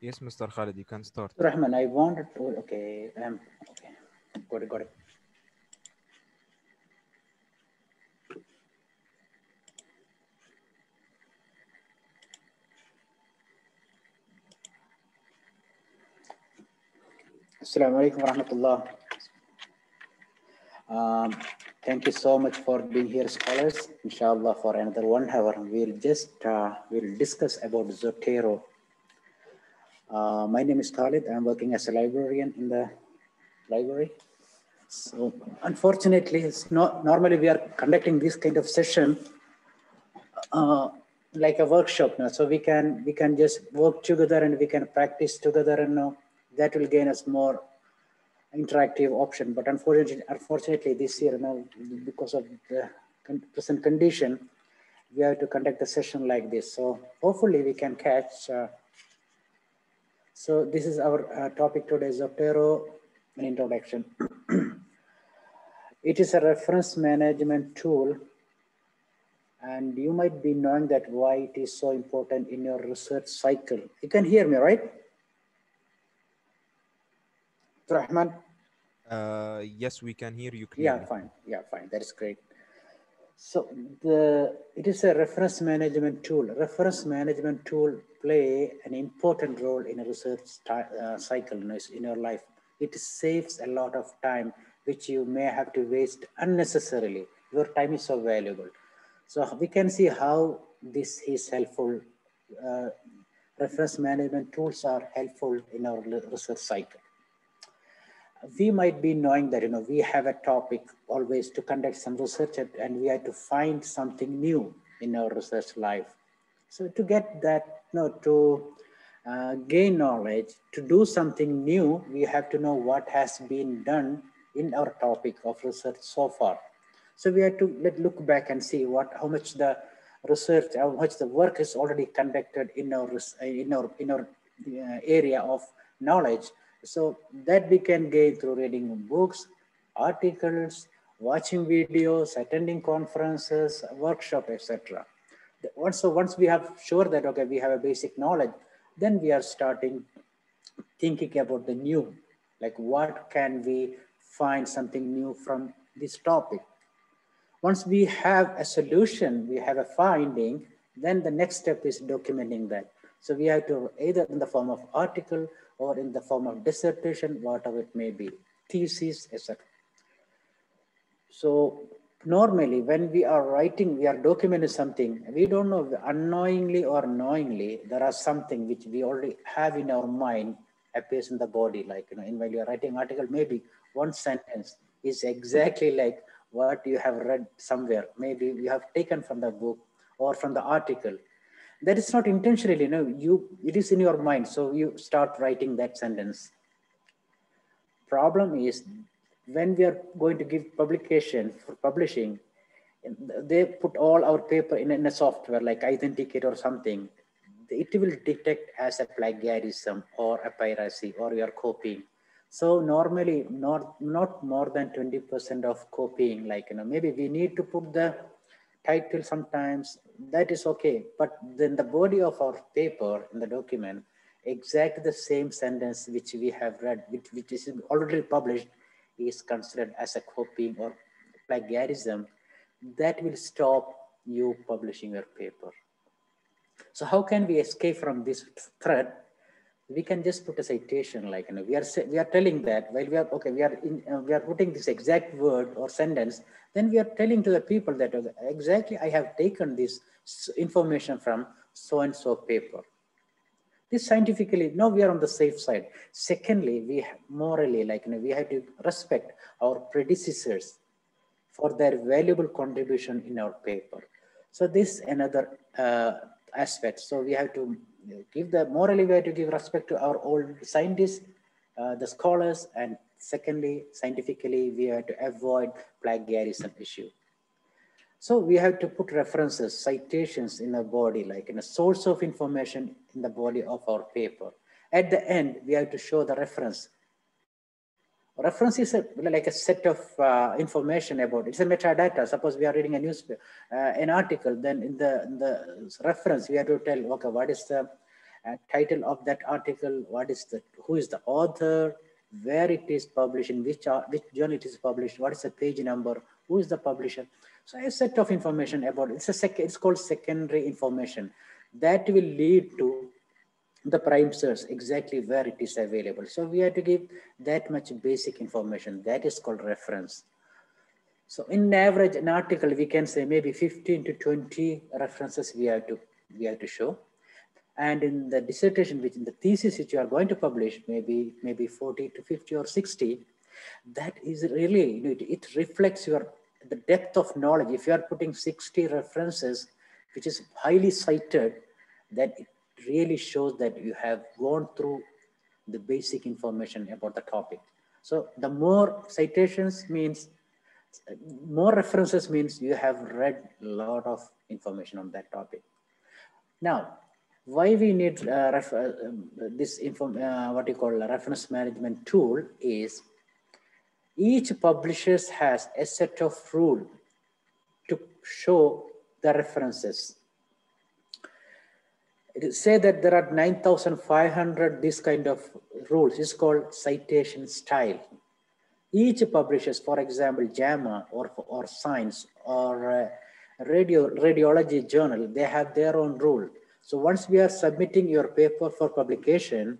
Yes, Mr. Khalid, you can start. Rahman, I wanted to, okay, um, okay, got it, got it. Assalamu alaikum warahmatullah. Um, thank you so much for being here, scholars. Inshallah, for another one hour, we'll just uh, we'll discuss about Zotero. Uh, my name is Khalid. I'm working as a librarian in the library. So, unfortunately, not normally we are conducting this kind of session uh, like a workshop now. So we can we can just work together and we can practice together and uh, that will gain us more interactive option. But unfortunately, unfortunately this year, now because of the present condition, we have to conduct a session like this. So hopefully we can catch. Uh, so this is our uh, topic today, Zotero, an introduction. it is a reference management tool and you might be knowing that why it is so important in your research cycle. You can hear me, right? Rahman? Uh, yes, we can hear you clearly. Yeah, fine. Yeah, fine. That is great. So the it is a reference management tool. Reference management tool play an important role in a research uh, cycle in your life. It saves a lot of time, which you may have to waste unnecessarily. Your time is so valuable. So we can see how this is helpful. Uh, reference management tools are helpful in our research cycle we might be knowing that you know we have a topic always to conduct some research and we have to find something new in our research life so to get that know to uh, gain knowledge to do something new we have to know what has been done in our topic of research so far so we have to let look back and see what how much the research how much the work is already conducted in our in our in our uh, area of knowledge so that we can gain through reading books, articles, watching videos, attending conferences, workshop, etc. Also, once we have sure that, okay, we have a basic knowledge, then we are starting thinking about the new, like what can we find something new from this topic. Once we have a solution, we have a finding, then the next step is documenting that. So we have to either in the form of article or in the form of dissertation, whatever it may be, thesis, etc. So normally when we are writing, we are documenting something, we don't know unknowingly or knowingly, there are something which we already have in our mind appears in the body. Like, you know, in while you're writing article, maybe one sentence is exactly like what you have read somewhere. Maybe you have taken from the book or from the article that is not intentionally, you know, you, it is in your mind. So you start writing that sentence. Problem is when we are going to give publication for publishing, they put all our paper in, in a software like iThenticate or something. It will detect as a plagiarism or a piracy or you are copying. So normally not, not more than 20% of copying, like, you know, maybe we need to put the title sometimes that is okay but then the body of our paper in the document exactly the same sentence which we have read which, which is already published is considered as a copying or plagiarism that will stop you publishing your paper. So how can we escape from this threat? We can just put a citation like you know we are we are telling that while we are okay we are in uh, we are putting this exact word or sentence then we are telling to the people that exactly i have taken this information from so and so paper this scientifically no we are on the safe side. Secondly we morally like you know we have to respect our predecessors for their valuable contribution in our paper. So this another uh, aspect. So we have to give the morally we have to give respect to our old scientists, uh, the scholars, and secondly, scientifically, we have to avoid plagiarism issue. So we have to put references, citations in the body, like in a source of information in the body of our paper. At the end, we have to show the reference. Reference is a, like a set of uh, information about it. It's a metadata. Suppose we are reading a newspaper, uh, an article, then in the, in the reference, we have to tell, okay, what is the uh, title of that article, what is the, who is the author, where it is published, in which, which journal it is published, what is the page number, who is the publisher. So a set of information about, it's, a sec, it's called secondary information. That will lead to the prime source, exactly where it is available. So we have to give that much basic information. That is called reference. So in average, an article, we can say maybe 15 to 20 references we have to, we have to show. And in the dissertation, which in the thesis which you are going to publish, maybe, maybe 40 to 50 or 60, that is really, you it, it reflects your, the depth of knowledge. If you are putting 60 references, which is highly cited, then it really shows that you have gone through the basic information about the topic. So the more citations means, more references means you have read a lot of information on that topic. Now, why we need uh, uh, this inform uh, what you call reference management tool is each publishers has a set of rule to show the references say that there are 9,500 this kind of rules. It's called citation style. Each publishers, for example, JAMA or, or Science or uh, radio, Radiology Journal, they have their own rule. So once we are submitting your paper for publication,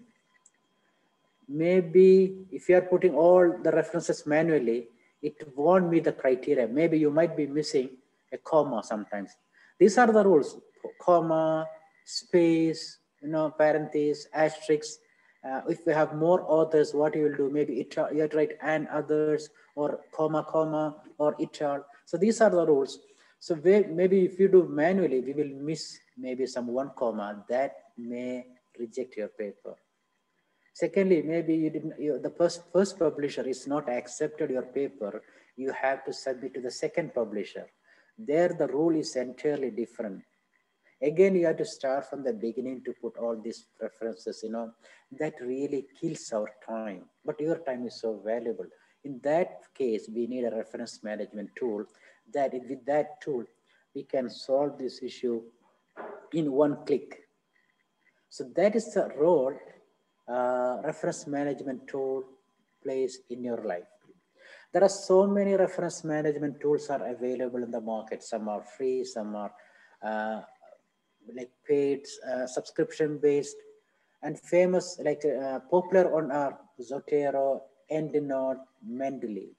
maybe if you are putting all the references manually, it won't meet the criteria. Maybe you might be missing a comma sometimes. These are the rules, comma, space, you know, parentheses, asterisks. Uh, if we have more authors, what you will do, maybe it, you write and others or comma, comma, or it all. So these are the rules. So maybe if you do manually, we will miss maybe some one comma that may reject your paper. Secondly, maybe you didn't, you, the first, first publisher is not accepted your paper. You have to submit to the second publisher. There, the rule is entirely different. Again, you have to start from the beginning to put all these references, you know, that really kills our time. But your time is so valuable. In that case, we need a reference management tool that with that tool, we can solve this issue in one click. So that is the role uh, reference management tool plays in your life. There are so many reference management tools are available in the market. Some are free, some are uh, like paid uh, subscription based and famous like uh, popular on our Zotero, EndNote, Mendeley.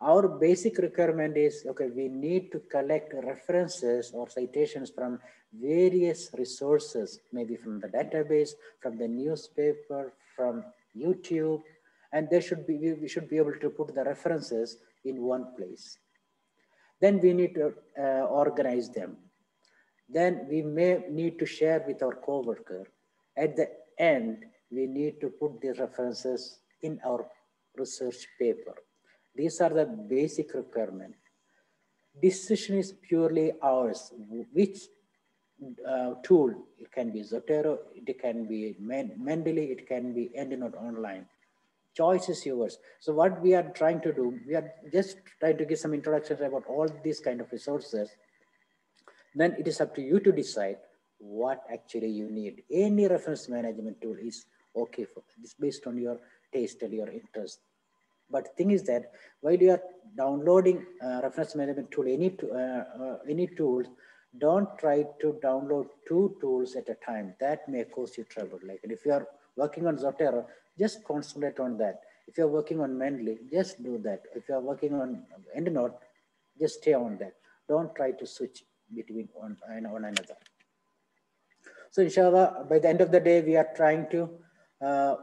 Our basic requirement is, okay, we need to collect references or citations from various resources, maybe from the database, from the newspaper, from YouTube, and they should be, we should be able to put the references in one place. Then we need to uh, organize them then we may need to share with our coworker. At the end, we need to put the references in our research paper. These are the basic requirement. Decision is purely ours. Which uh, tool? It can be Zotero, it can be Mendeley, it can be EndNote Online. Choice is yours. So what we are trying to do, we are just trying to give some introductions about all these kind of resources then it is up to you to decide what actually you need. Any reference management tool is okay for this based on your taste and your interest. But thing is that while you are downloading uh, reference management tool, any, uh, uh, any tools, don't try to download two tools at a time. That may cause you trouble. Like if you are working on Zotero, just concentrate on that. If you're working on Mendeley, just do that. If you're working on EndNote, just stay on that. Don't try to switch between one and one another. So inshallah, by the end of the day, we are trying to uh,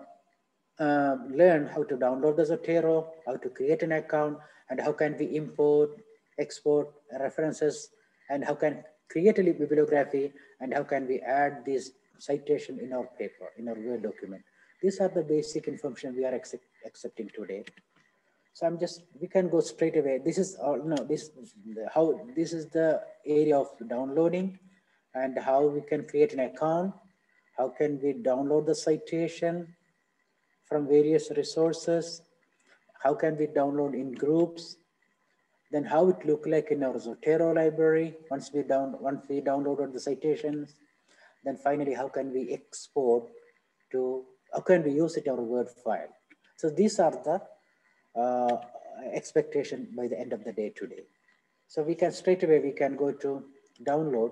uh, learn how to download the Zotero, how to create an account, and how can we import, export references, and how can create a bibliography, and how can we add this citation in our paper, in our Word document. These are the basic information we are accept, accepting today. So I'm just, we can go straight away. This is, uh, no, this, how, this is the area of downloading and how we can create an account. How can we download the citation from various resources? How can we download in groups? Then how it look like in our Zotero library once we down once we downloaded the citations. Then finally, how can we export to, how can we use it in our Word file? So these are the uh, expectation by the end of the day today. So we can straight away, we can go to download.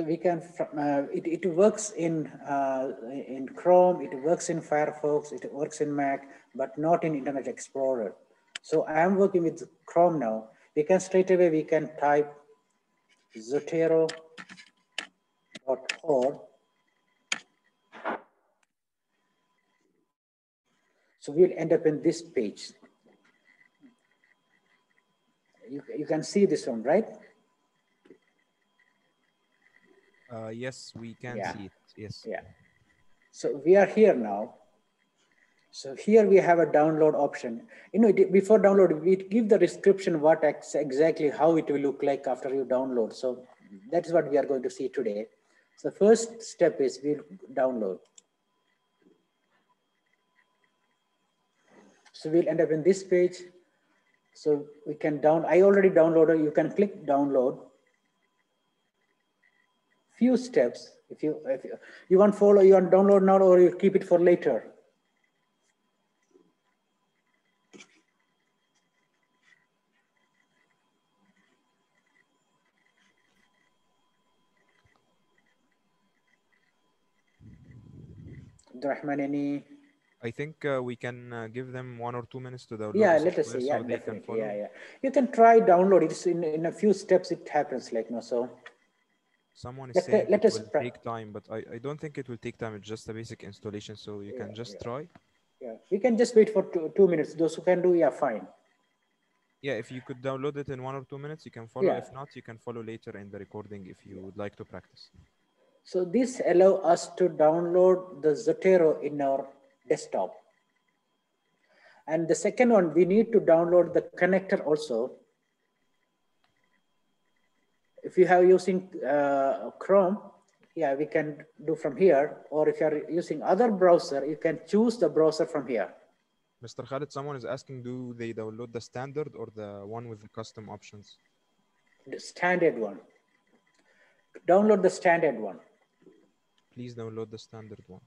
So we can, uh, it, it works in, uh, in Chrome, it works in Firefox, it works in Mac, but not in Internet Explorer. So I am working with Chrome now. We can straight away, we can type zotero.org. So we'll end up in this page. You, you can see this one, right? Uh, yes, we can Yeah. see it. Yes. Yeah. So we are here now. So here we have a download option. You know, it- before download, we give the description what ex- exactly how it will look like after you download. So that's what we are going to see today. So first step is we'll download. So we'll end up in this page. So we can down, I already downloaded, you can click download. Few steps, if you, if you, you want follow, you want download now or you keep it for later. Any? I think uh, we can uh, give them one or two minutes to download. Yeah, let us see. Yeah, so they can definitely. Yeah, yeah. You can try download. It's in, in a few steps. It happens like no. So Someone is Let- saying let it us will pra- take time, but I, I don't think it will take time. It's just a basic installation, so you Yeah, can just yeah. try. yeah, we can just wait for two, two minutes. Those who can do, yeah, fine. Yeah, if you could download it in one or two minutes, you can follow. Yeah. If not, you can follow later in the recording if you would like to practice. So this allow us to download the Zotero in our desktop. And the second one, we need to download the connector also. If you have using uh, Chrome, yeah, we can do from here. Or if you are using other browser, you can choose the browser from here. Mr. Khalid, someone is asking, do they download the standard or the one with the custom options? The standard one. Download the standard one. Please download the standard one.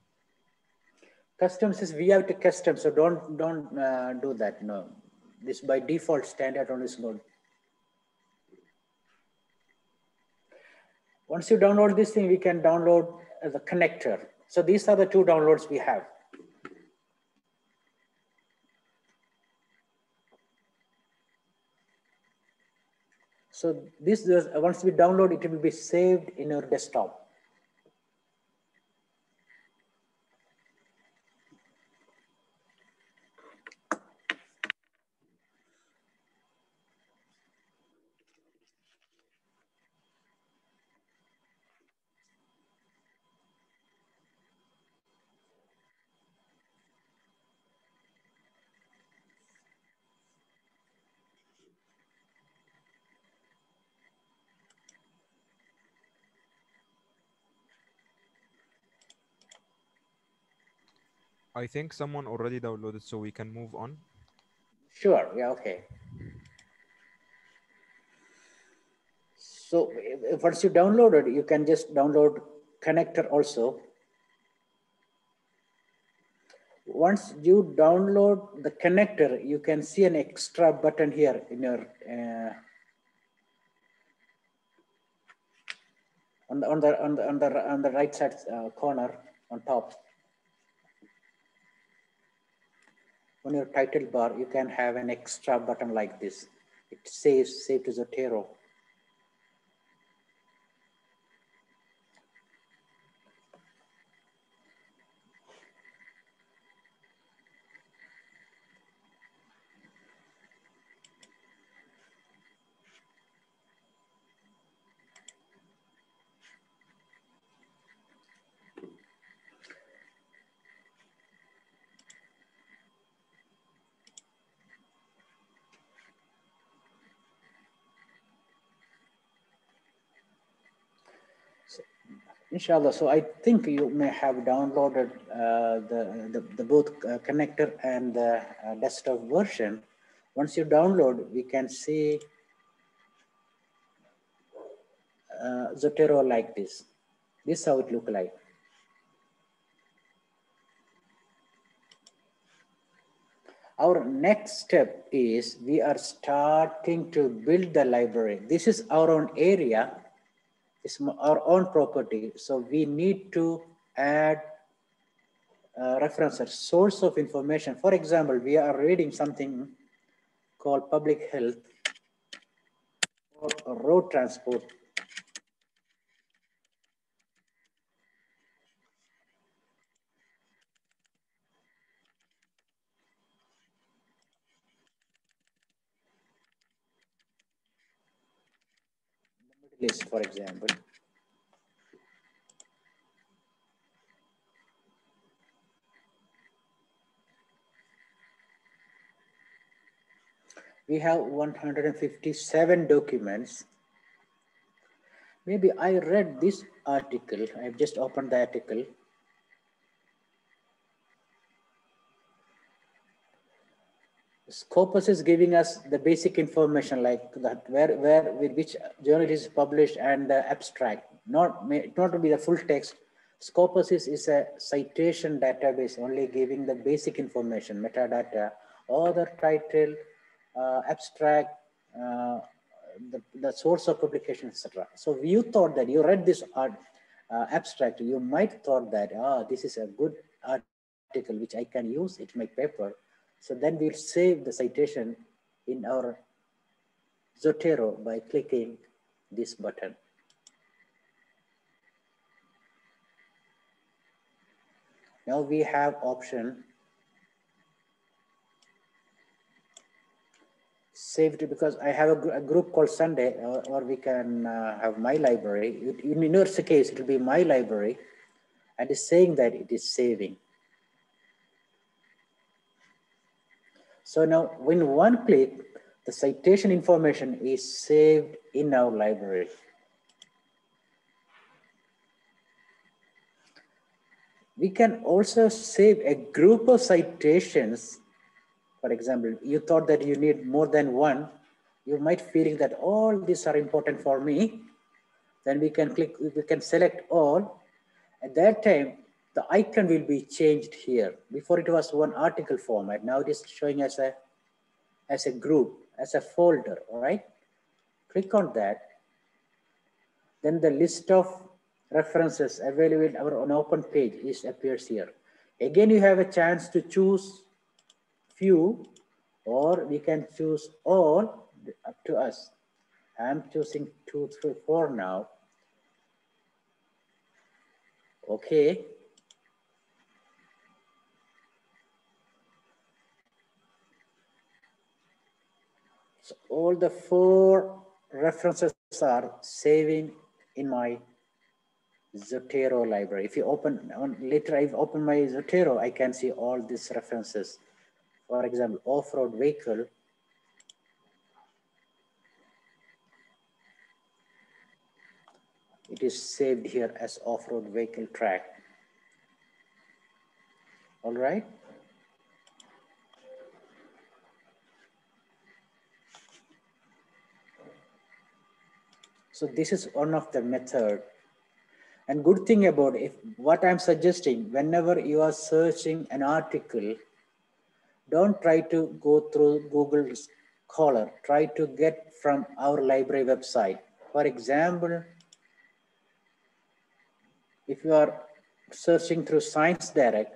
Customs is we have to custom, so don't don't uh, do that. No, this by default standard one is good. Once you download this thing, we can download the connector. So these are the two downloads we have. So this is, once we download, it will be saved in your desktop. I think someone already downloaded, so we can move on. Sure, yeah, okay. So once you download it, you can just download connector also. Once you download the connector, you can see an extra button here in your uh, on the on the on the on the, on the right side uh, corner on top. On your title bar, you can have an extra button like this. It says save to Zotero. Inshallah. So I think you may have downloaded uh, the, the, the, both uh, connector and the uh, desktop version. Once you download, we can see uh, Zotero like this. This is how it look like. Our next step is we are starting to build the library. This is our own area it's our own property. So we need to add uh, references, source of information. For example, we are reading something called public health or road transport. List, for example. We have 157 documents. Maybe I read this article. I've just opened the article. Scopus is giving us the basic information like that where, where with which journal is published and the abstract, not, not to be the full text. Scopus is, is a citation database only giving the basic information, metadata, author title, uh, abstract, uh, the, the source of publication, etc. So you thought that you read this art, uh, abstract, you might thought that, ah, this is a good article which I can use it my paper so then we'll save the citation in our Zotero by clicking this button. Now we have option saved because I have a, a group called Sunday or, or we can uh, have my library. In, in your case, it will be my library and it's saying that it is saving. So now when one click, the citation information is saved in our library. We can also save a group of citations. For example, you thought that you need more than one. You might feeling that all these are important for me. Then we can click, we can select all. At that time, the icon will be changed here. Before it was one article format. Now it is showing as a, as a group, as a folder, all right? Click on that. Then the list of references available on open page is appears here. Again, you have a chance to choose few or we can choose all up to us. I'm choosing two, three, four now. Okay, So all the four references are saving in my Zotero library. If you open, later I've opened my Zotero, I can see all these references. For example, off-road vehicle. It is saved here as off-road vehicle track. All right. So this is one of the method. And good thing about if what I'm suggesting, whenever you are searching an article, don't try to go through Google Scholar. Try to get from our library website. For example, if you are searching through Science Direct,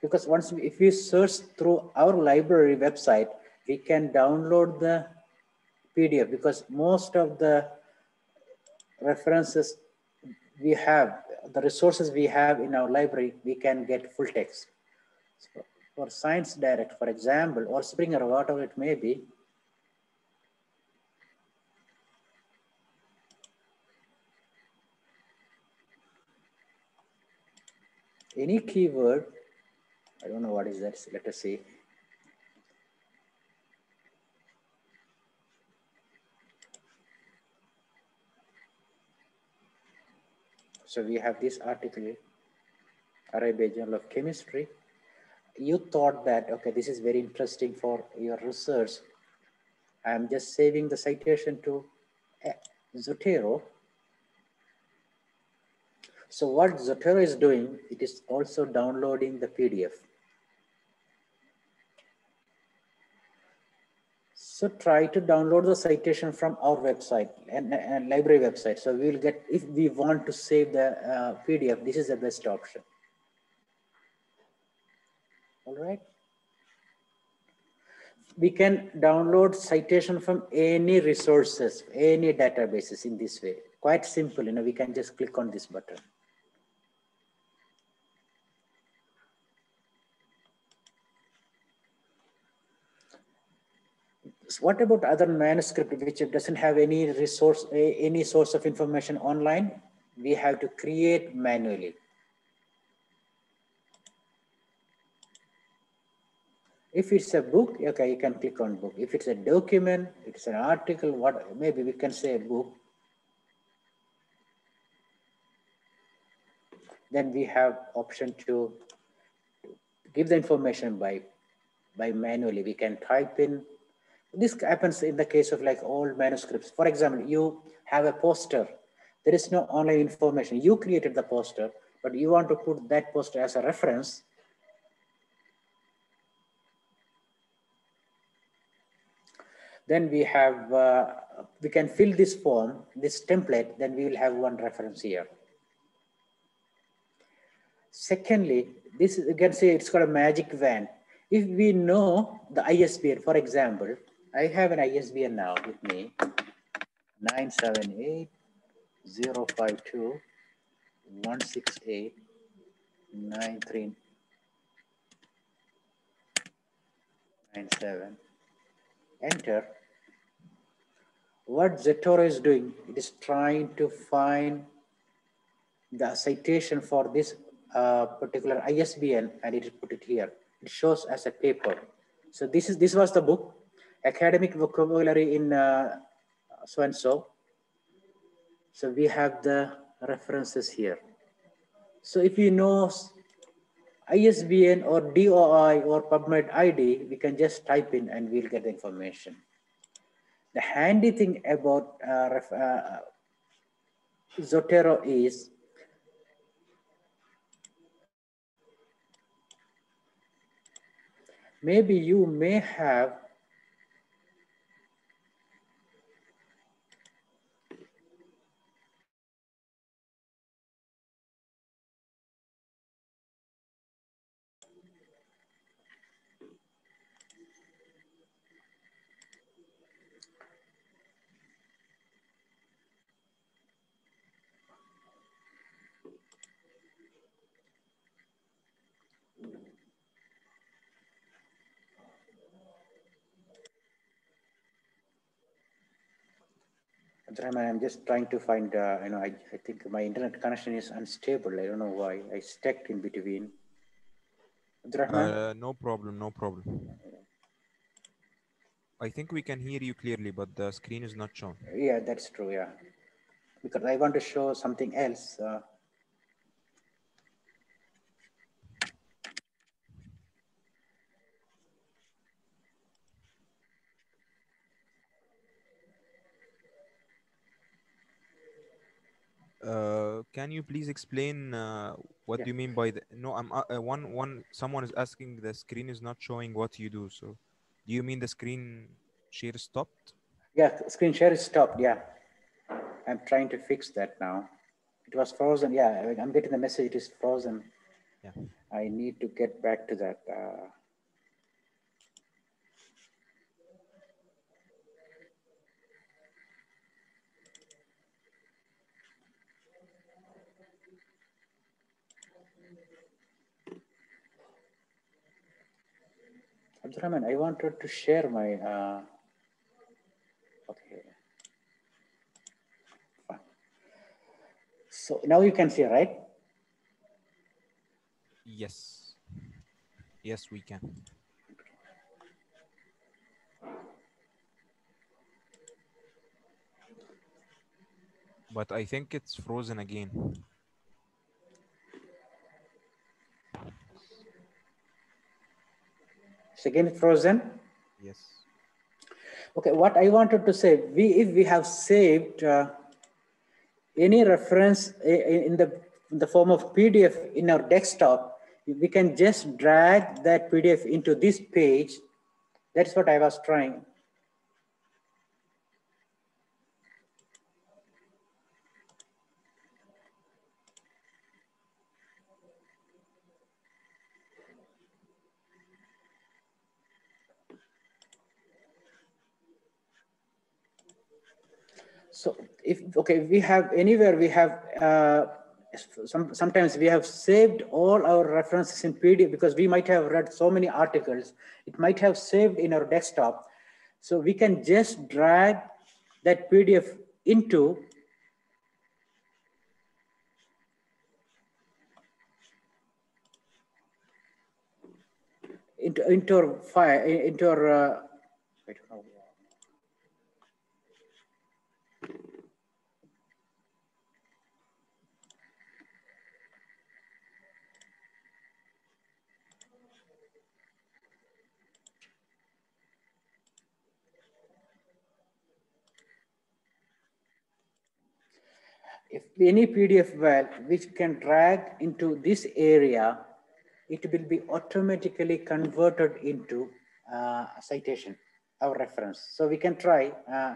because once we, if you search through our library website, we can download the PDF because most of the references we have, the resources we have in our library, we can get full text. So for Science Direct, for example, or Springer, whatever it may be, any keyword, I don't know what is that, let us see. So we have this article, Arabia Journal of Chemistry. You thought that, okay, this is very interesting for your research. I'm just saving the citation to eh, Zotero. So what Zotero is doing, it is also downloading the PDF. So try to download the citation from our website and, and library website. So we will get, if we want to save the uh, PDF, this is the best option. All right. We can download citation from any resources, any databases in this way. Quite simple, you know, we can just click on this button. What about other manuscript which doesn't have any resource, any source of information online? We have to create manually. If it's a book, okay, you can click on book. If it's a document, it's an article, what maybe we can say a book. Then we have option to give the information by by manually. We can type in this happens in the case of like old manuscripts. For example, you have a poster. There is no online information. You created the poster, but you want to put that poster as a reference. Then we have, uh, we can fill this form, this template, then we will have one reference here. Secondly, this you can say it's got a magic wand. If we know the ISBN, for example, I have an ISBN now with me, 978 052 168 9397. Enter. What Zotero is doing, it is trying to find the citation for this uh, particular ISBN and it put it here. It shows as a paper. So this is this was the book academic vocabulary in uh, so and so. So we have the references here. So if you know ISBN or DOI or PubMed ID, we can just type in and we'll get the information. The handy thing about uh, uh, Zotero is maybe you may have Abdurrahman, I'm just trying to find, uh, you know, I, I think my internet connection is unstable. I don't know why. I stuck in between. Abdurrahman? Uh, no problem, no problem. I think we can hear you clearly, but the screen is not shown. Yeah, that's true, yeah. Because I want to show something else. Uh, Uh, can you please explain uh, what Yeah. do you mean by the no i'm uh, uh, one one someone is asking the screen is not showing what you do so do you mean the screen share stopped yeah, screen share is stopped, yeah. I'm trying to fix that now. It was frozen, yeah, I'm getting the message it is frozen. Yeah. I need to get back to that. Uh, Abdurrahman, I wanted to share my, uh, okay. So now you can see, right? yes yes we can but i think it's frozen again It's again frozen. Yes. Okay, what I wanted to say, we if we have saved uh, any reference in the in the form of PDF in our desktop, we can just drag that PDF into this page. That's what I was trying. So if, okay, we have anywhere we have, uh, some, sometimes we have saved all our references in PDF because we might have read so many articles. It might have saved in our desktop. So we can just drag that PDF into into into our file into our uh, any PDF file which can drag into this area, it will be automatically converted into uh, citation, our reference. So we can try, uh,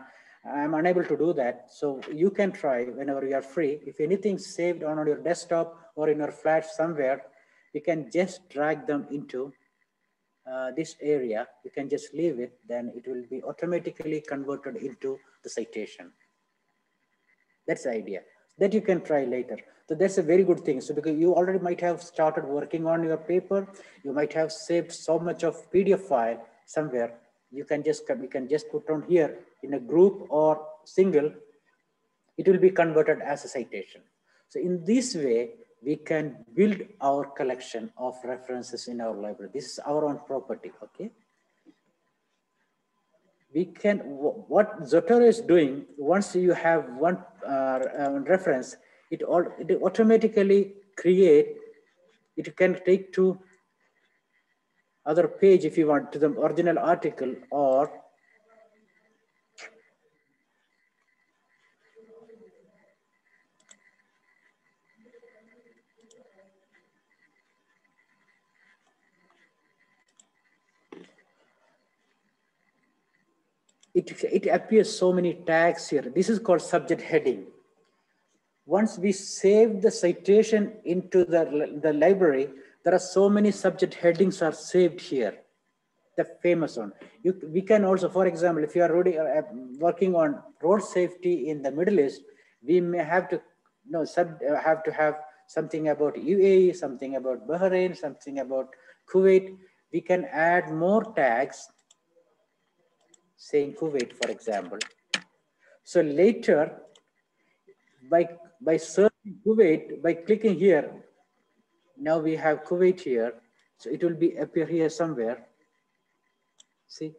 I'm unable to do that. So you can try whenever you are free. If anything saved on your desktop or in your flash somewhere, you can just drag them into uh, this area. You can just leave it, then it will be automatically converted into the citation. That's the idea that you can try later. So that's a very good thing. So because you already might have started working on your paper, you might have saved so much of PDF file somewhere. You can just you can just put on here in a group or single. It will be converted as a citation. So in this way, we can build our collection of references in our library. This is our own property. Okay we can, what Zotero is doing, once you have one uh, reference, it, all, it automatically create, it can take to other page if you want to the original article or it, it appears so many tags here. This is called subject heading. Once we save the citation into the, the library, there are so many subject headings are saved here. The famous one. You, we can also, for example, if you are already, uh, working on road safety in the Middle East, we may have to know, sub, uh, have to have something about UAE, something about Bahrain, something about Kuwait. We can add more tags saying Kuwait, for example. So later, by, by searching Kuwait, by clicking here, now we have Kuwait here. So it will be appear here somewhere. See?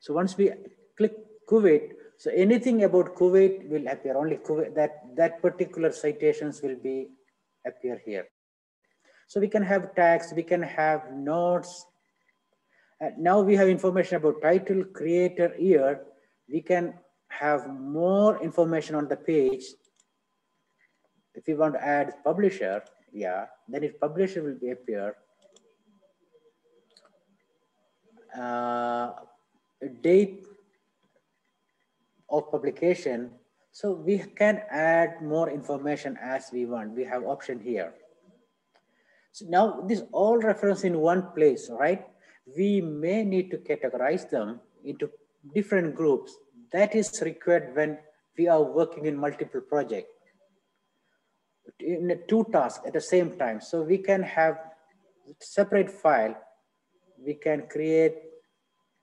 So once we click Kuwait, so anything about Kuwait will appear, only Kuwait, that, that particular citations will be appear here. So we can have tags, we can have notes, now we have information about title, creator, year. We can have more information on the page. If we want to add publisher, yeah, then if publisher will be appear. Uh, date of publication. So we can add more information as we want. We have option here. So now this all reference in one place, right? We may need to categorize them into different groups. That is required when we are working in multiple projects in two tasks at the same time. So we can have separate file. We can create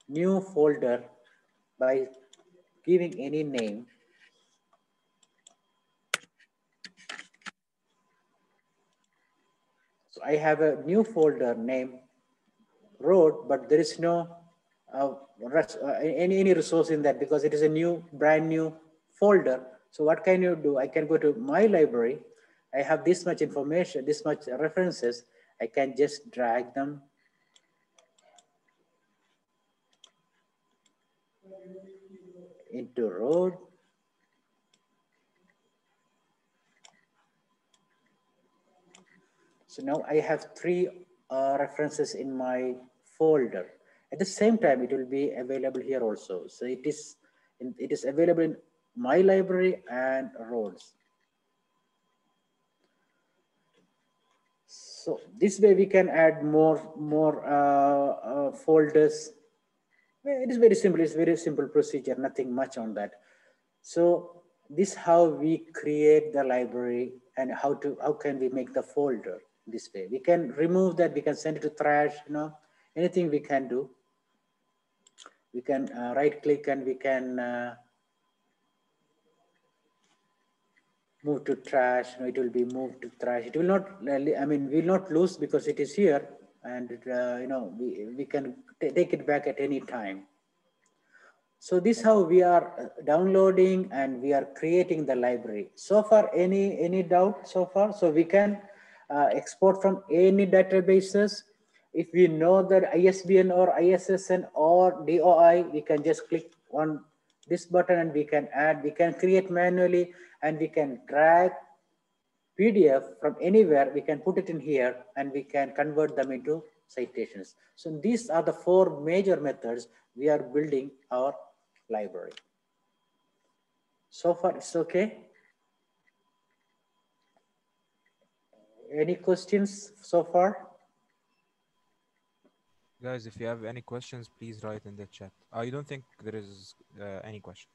new folder by giving any name. So I have a new folder name road, but there is no uh, uh any, any resource in that because it is a new, brand new folder. So what can you do? I can go to my library. I have this much information, this much references. I can just drag them. into road. So now I have three uh, references in my folder. At the same time, it will be available here also. So it is, in, it is available in my library and roads. So this way we can add more, more uh, uh, folders. It is very simple. It's very simple procedure, nothing much on that. So this how we create the library and how to, how can we make the folder this way. We can remove that, we can send it to trash, you know, anything we can do. We can uh, right click and we can uh, move to trash. You know, it will be moved to trash. It will not, I mean, we will not lose because it is here and, uh, you know, we, we can take it back at any time. So this how we are uh, downloading and we are creating the library. So far, any, any doubt so far? So we can Uh, export from any databases. If we know that ISBN or ISSN or DOI, we can just click on this button and we can add, we can create manually and we can drag PDF from anywhere, we can put it in here and we can convert them into citations. So these are the four major methods we are building our library. So far it's okay. Any questions so far? Guys, if you have any questions, please write in the chat. I don't think there is uh, any question.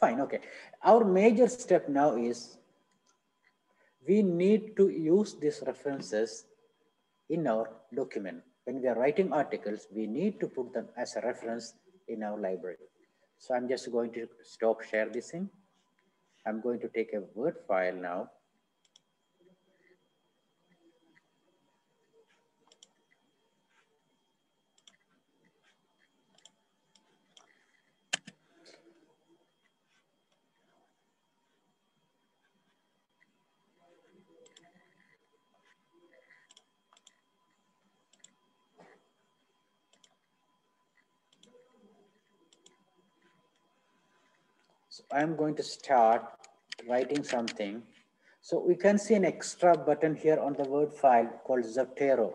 Fine, okay. Our major step now is we need to use these references in our document. When we are writing articles, we need to put them as a reference in our library. So I'm just going to stop share this thing. I'm going to take a Word file now. I'm going to start writing something. So we can see an extra button here on the Word file called Zotero.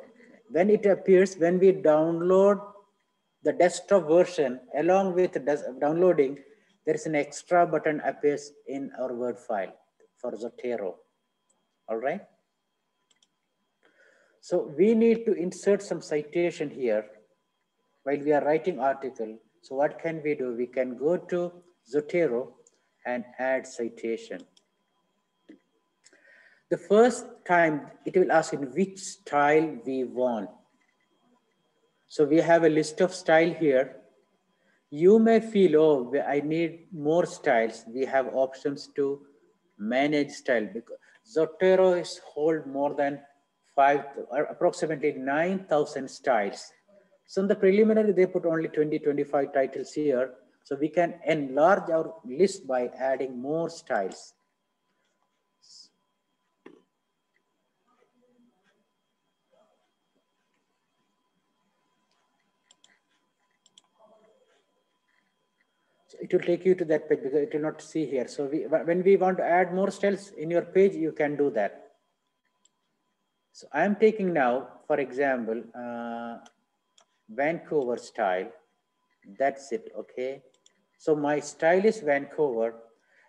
When it appears, when we download the desktop version along with downloading, there is an extra button appears in our Word file for Zotero. All right. So we need to insert some citation here while we are writing article. So what can we do? We can go to Zotero and add citation. The first time it will ask in which style we want. So we have a list of style here. You may feel, oh, I need more styles. We have options to manage style because Zotero is hold more than five, approximately 9,000 styles. So in the preliminary, they put only 20, 25 titles here. So we can enlarge our list by adding more styles. So it will take you to that page because it will not see here. So we, when we want to add more styles in your page, you can do that. So I am taking now, for example, uh, Vancouver style. That's it, okay? So my style is Vancouver.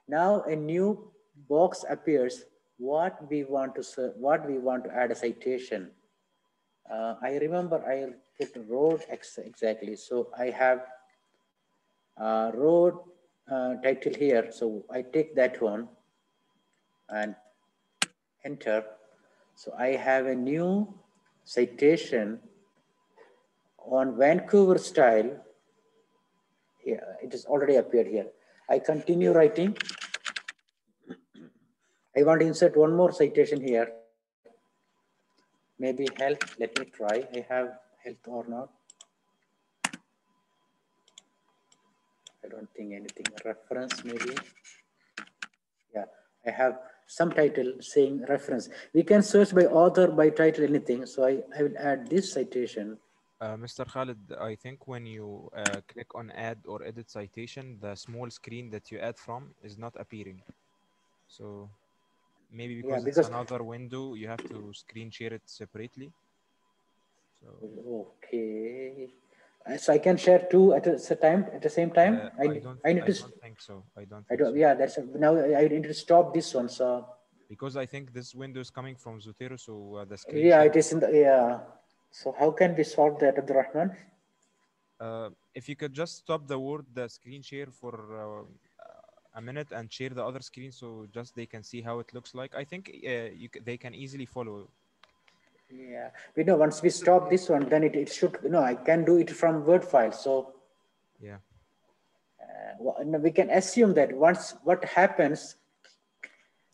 Now a new box appears. What we want to what we want to add a citation. Uh, I remember I put road ex exactly. So I have uh, road uh, title here. So I take that one and enter. So I have a new citation on Vancouver style here. It has already appeared here. I continue writing. I want to insert one more citation here. Maybe health. Let me try. I have health or not. I don't think anything. Reference maybe. Yeah, I have some title saying reference. We can search by author, by title, anything. So I, I will add this citation Uh, Mr. Khalid, I think when you uh, click on add or edit citation, the small screen that you add from is not appearing. So maybe Yeah, because, because- it's another window, you have to screen share it separately. So Okay. So I can share two at a time at the same time. uh, I, I don't. I need to. don't think so. I don't. I don't. so. Yeah, that's now. I need to stop this one. So Because I think this window is coming from Zotero, so uh, the screen. yeah, share- it is in the yeah. So how can we solve that, Abdurrahman? Uh, if you could just stop the word the screen share for uh, a minute and share the other screen so just they can see how it looks like i think uh, you they can easily follow Yeah, we know once we stop this one, then it, it should. No, I can do it from Word file. So yeah uh, we can assume that once what happens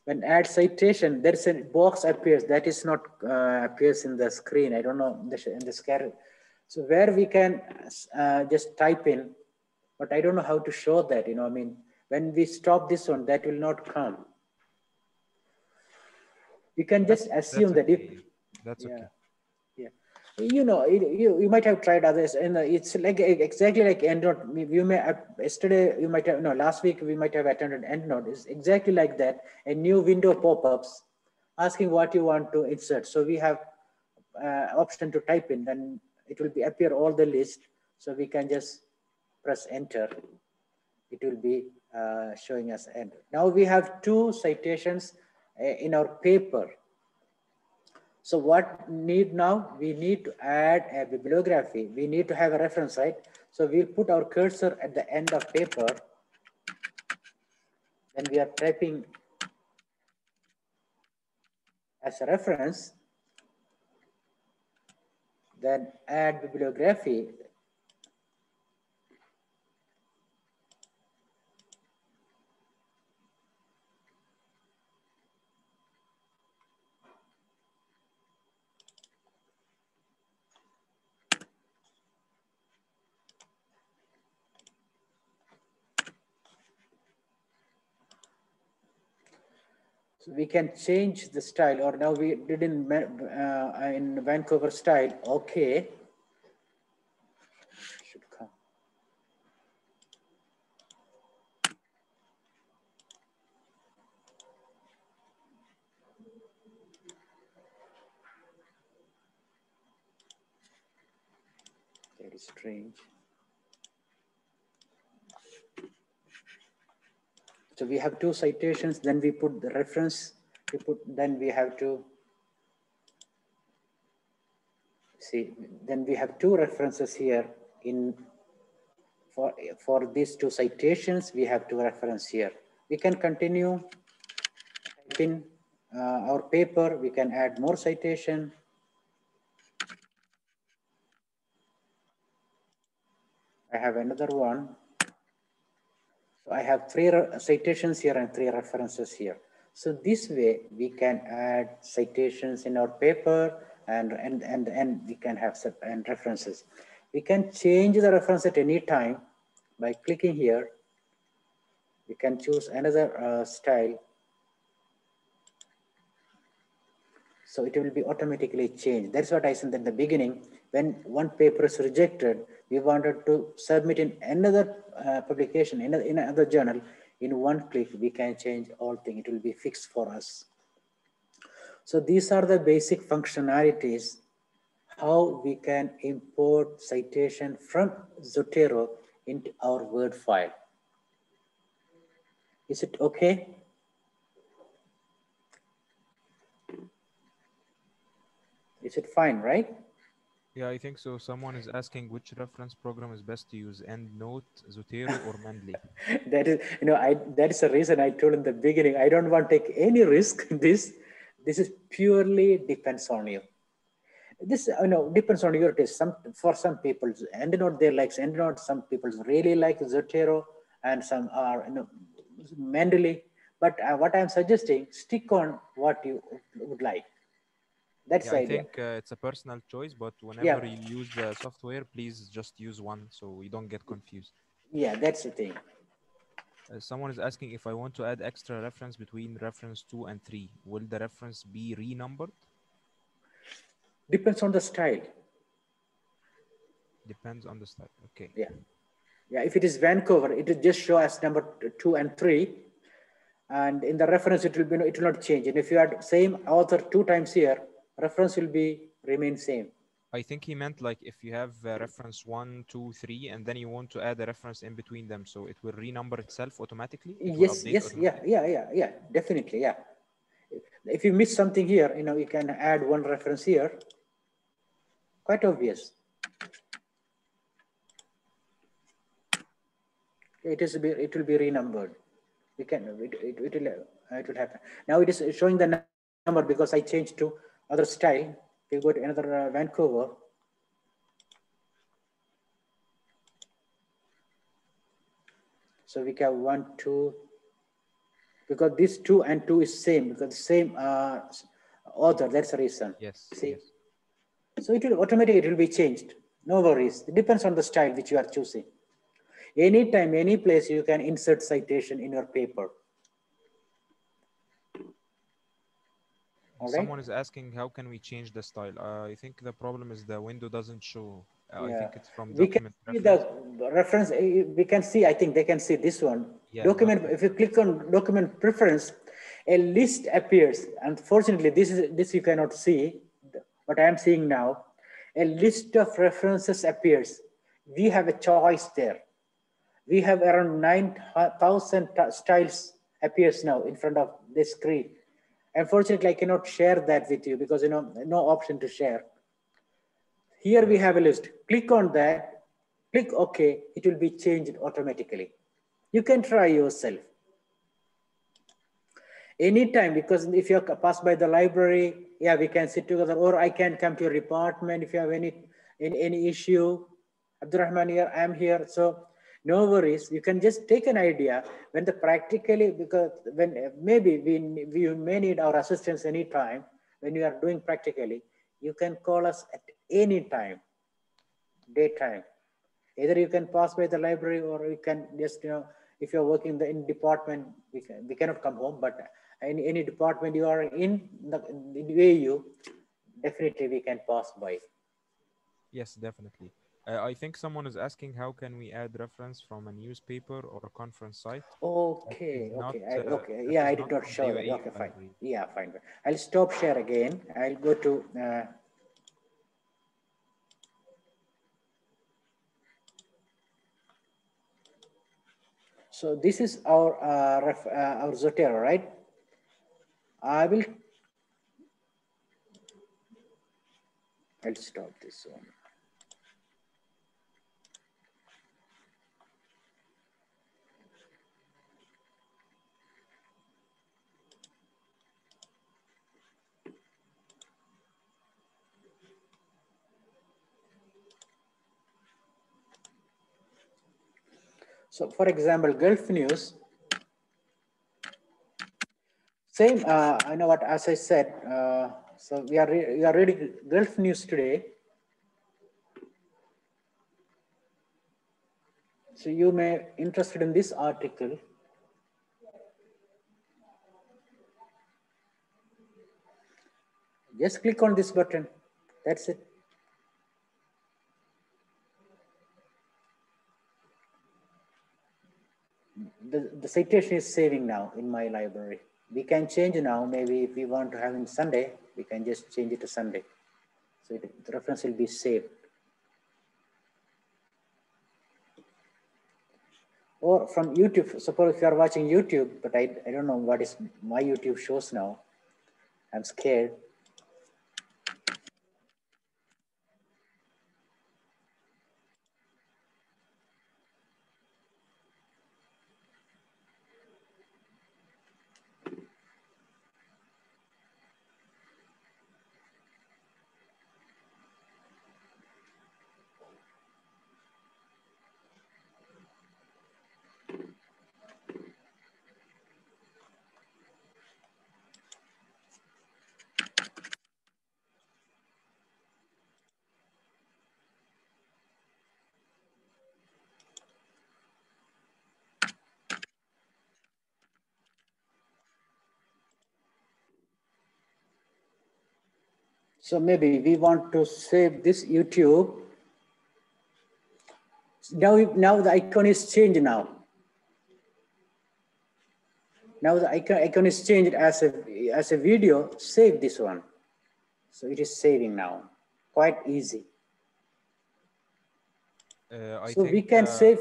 when add citation, there's a box appears that is not uh, appears in the screen. I don't know in the, in the scare. So where we can uh, just type in, but I don't know how to show that. You know, I mean, when we stop this one, that will not come. You can just assume that if that's yeah. okay. You know, you, you might have tried others, and uh, it's like exactly like EndNote. You may have, yesterday you might have no last week we might have attended EndNote. It's exactly like that. A new window pop-ups asking what you want to insert. So we have uh, option to type in, then it will be appear all the list. So we can just press enter. It will be uh, showing us enter. Now we have two citations uh, in our paper. So what need now? We need to add a bibliography. We need to have a reference, right? So we'll put our cursor at the end of paper. Then we are typing as a reference. Then add bibliography. So we can change the style or now we did in, uh, in Vancouver style. Okay. Should come. Very strange. So we have two citations, then we put the reference, we put, then we have to see, then we have two references here in, for, for these two citations, we have two reference here. We can continue in uh, our paper, we can add more citation. I have another one. So I have three citations here and three references here. So this way we can add citations in our paper and, and, and, and we can have and references. We can change the reference at any time by clicking here. We can choose another uh, style. So it will be automatically changed. That's what I said in the beginning. When one paper is rejected, we wanted to submit in another uh, publication, in, a- in another journal. In one click, we can change all things. It will be fixed for us. So these are the basic functionalities, how we can import citation from Zotero into our Word file. Is it okay? Is it fine, right? yeah i think so someone is asking which reference program is best to use endnote zotero or mendeley that is, you know, I that is the reason I told in the beginning. I don't want to take any risk this. This is purely depends on you. This, you know, depends on your taste. Some for some people, EndNote they like EndNote. Some people really like Zotero, and some are you know Mendeley. But uh, what I'm suggesting, stick on what you would like. That's yeah the i idea. think uh, it's a personal choice but whenever you use the software please just use one so we don't get confused Yeah, that's the thing. Uh, someone is asking if I want to add extra reference between reference 2 and 3. Will the reference be renumbered? Depends on the style. Depends on the style. Okay. Yeah. Yeah, if it is Vancouver, it will just show as number two and three. And in the reference, it will be it will not change. And if you add same author two times here, reference will be remain same. I think he meant like if you have uh, reference one, two, three, and then you want to add a reference in between them, so it will renumber itself automatically. It Yes, yes, yeah, automatically? yeah, yeah, yeah, definitely, yeah. If you miss something here, you know, you can add one reference here. Quite obvious. It is, be- it will be renumbered. We can, it, it, it will, uh, it will happen. Now it is showing the number because I changed to other style. We go to another uh, Vancouver. So we have one, two, because this two and two is same because the same uh, author. That's the reason. Yes. See, yes. so it will automatically it will be changed. No worries. It depends on the style which you are choosing. Anytime, any place you can insert citation in your paper. All right. Someone is asking how can we change the style? Uh, I think the problem is the window doesn't show. Uh, I think it's from We can document see reference. the reference. eh, We can see. I think they can see this one. Yeah, document. If you click on document preference, a list appears. Unfortunately, this is this you cannot see. What I am seeing now, a list of references appears. We have a choice there. We have around nine thousand styles appears now in front of the screen. Unfortunately, I cannot share that with you because you know no option to share. Here we have a list. Click on that, click OK, it will be changed automatically. You can try yourself. Anytime, because if you pass by the library, yeah, we can sit together, or I can come to your department if you have any, any, any issue. Abdurrahman here, I'm here. So no worries. You can just take an idea when the practically, because when maybe we, we may need our assistance anytime when you are doing practically, you can call us at any time, daytime. Either you can pass by the library or you can just, you know, if you're working in the in department, we, can, we cannot come home, but any, any department you are in, the, in AU, definitely we can pass by. Yes, definitely. Uh, I think someone is asking how can we add reference from a newspaper or a conference site? Okay, not, okay, I, uh, okay. Yeah, I did not show that. Okay, fine. Yeah, fine. fine. I'll stop share again. I'll go to, uh, so this is our, uh, ref, uh, our Zotero, right? I will, I'll stop this one. So for example, Gulf News, same, uh, I know what, as I said, uh, so we are, re- we are reading Gulf News today. So you may interested in this article. Just click on this button. That's it. The, citation is saving now in my library. We can change now, maybe if we want to have in Sunday, we can just change it to Sunday. So it, the reference will be saved. Or from YouTube, suppose if you are watching YouTube, but I, I don't know what is my YouTube shows now. I'm scared. So maybe we want to save this YouTube. Now, now the icon is changed now. Now the icon, icon is changed as a, as a video, save this one. So it is saving now, quite easy. Uh, so think, we can uh, save,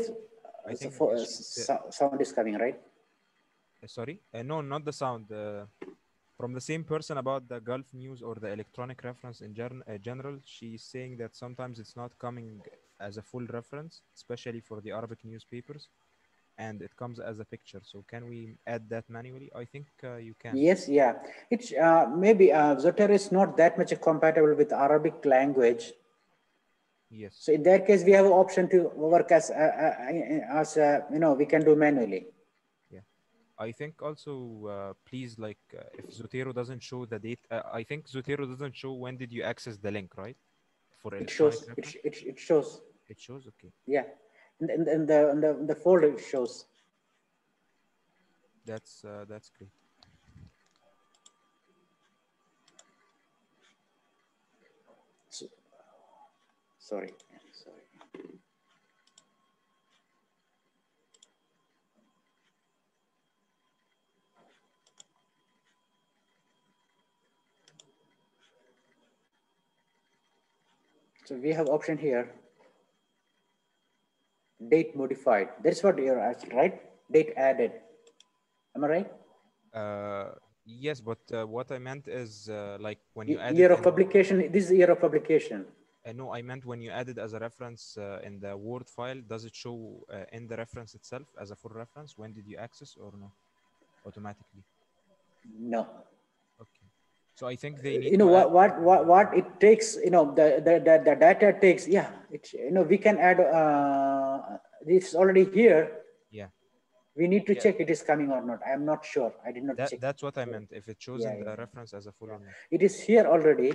I so think for, uh, sound is coming, right? Uh, sorry uh, no not the sound uh, from the same person about the gulf news or the electronic reference in gen- uh, general she's saying that sometimes it's not coming as a full reference especially for the arabic newspapers and it comes as a picture so can we add that manually i think uh, you can Yes, yeah. It's uh, maybe uh, Zotero is not that much compatible with Arabic language. yes So in that case, we have an option to work as, uh, uh, as uh, you know, we can do manually. I think also uh, please like uh, if zotero doesn't show the date uh, i think zotero doesn't show when did you access the link right for It shows, it, sh- it, sh- it shows, it shows okay yeah. and in, in the, in the, the folder it shows. that's uh, that's great So- Sorry, sorry. So we have option here. Date modified. That's what you're asking, right? Date added. Am I right? Uh, yes, but uh, what I meant is uh, like when you add Year of publication, this is year of publication. uh, no, I meant when you add it as a reference uh, in the Word file, does it show uh, in the reference itself as a full reference? When did you access or no? Automatically. No. Okay. So I think they need. you know what what what what it takes you know the the, the, the data takes yeah it you know we can add uh it's already here Yeah. we need to Yeah. check it is coming or not i'm not sure i did not That, check that's what I meant. If it shows Yeah, in the yeah. reference as a full or not. it is here already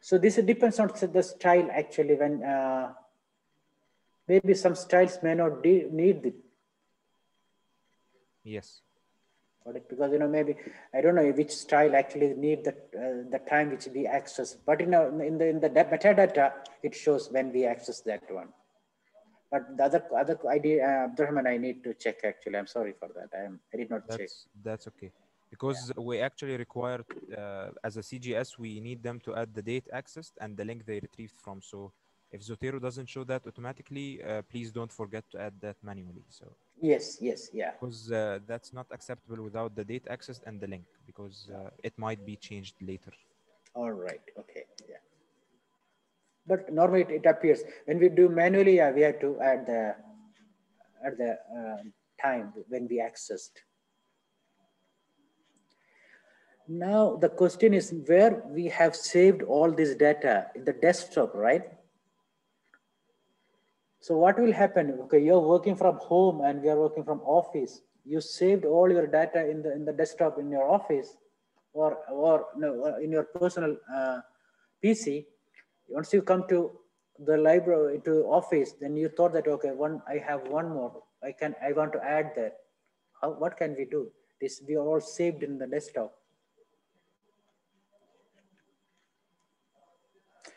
so this depends on the style actually when uh maybe some styles may not de- need it Yes. Because you know maybe I don't know which style actually need the uh, the time which we access. But you know in the in the metadata it shows when we access that one. But the other other idea, uh, Abdurrahman, I need to check actually. I'm sorry for that. I am I did not check. That's that's okay. Because we actually require uh, as a CGS we need them to add the date accessed and the link they retrieved from. So if Zotero doesn't show that automatically, uh, please don't forget to add that manually. So Yes, yes, yeah. because uh, that's not acceptable without the date access and the link because uh, it might be changed later. All right. Okay. Yeah. But normally it, it appears when we do manually, yeah, we have to add the at the um, time when we accessed. Now the question is where we have saved all this data in the desktop, right? So what will happen? Okay, you're working from home and we are working from office. You saved all your data in the in the desktop in your office, or or no, in your personal uh, PC. Once you come to the library to office, then you thought that okay, one I have one more. I can I want to add that. How what can we do? This we are all saved in the desktop.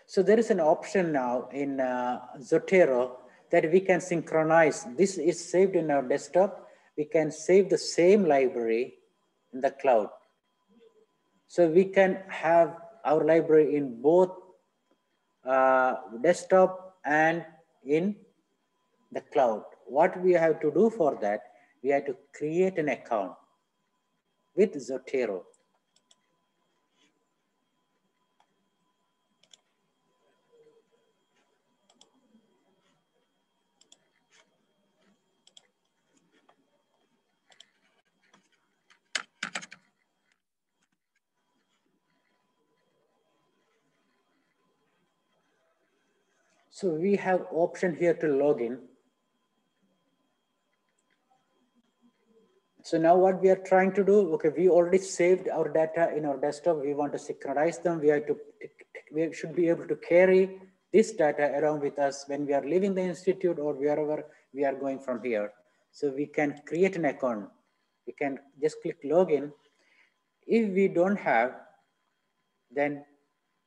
So there is an option now in uh, Zotero that we can synchronize. This is saved in our desktop. We can save the same library in the cloud. So we can have our library in both uh, desktop and in the cloud. What we have to do for that, we have to create an account with Zotero. So we have option here to log in. So now what we are trying to do, okay, we already saved our data in our desktop. We want to synchronize them. We have to, we should be able to carry this data around with us when we are leaving the institute or wherever we are going from here. So we can create an account. We can just click login. If we don't have, then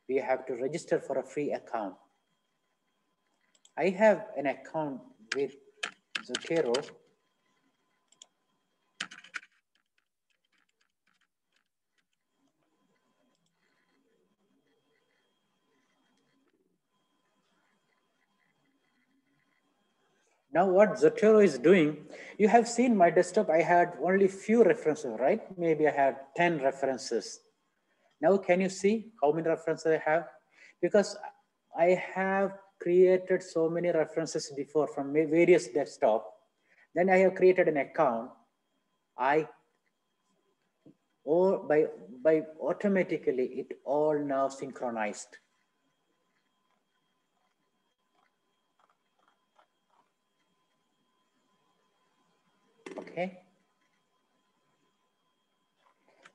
we have to register for a free account. I have an account with Zotero. Now what Zotero is doing, you have seen my desktop, I had only few references, right? Maybe I had 10 references. Now can you see how many references I have? Because I have created so many references before from various desktop. Then I have created an account. I or by by automatically it all now synchronized. Okay.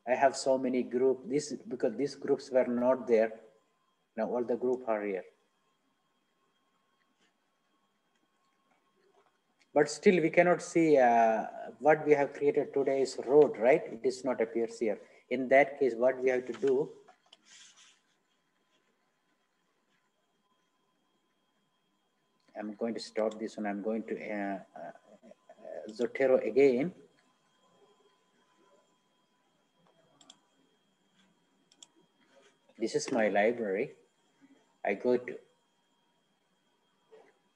I have so many groups. This because these groups were not there. Now all the group are here. But still we cannot see uh, what we have created today is road, right? It is not appears here. In that case, what we have to do, I'm going to stop this and I'm going to uh, uh, Zotero again. This is my library. I go to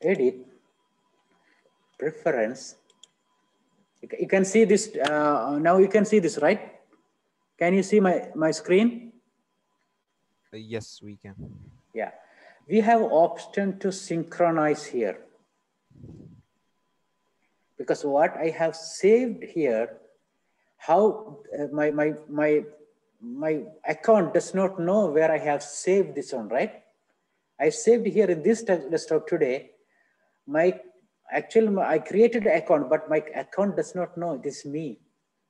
edit, preference. You can see this, uh, now you can see this, right? Can you see my, my screen? Uh, yes, we can. Yeah, we have option to synchronize here. Because what I have saved here, how uh, my, my, my my account does not know where I have saved this one, right? I saved here in this desktop today. My actual, I created account, but my account does not know it is me.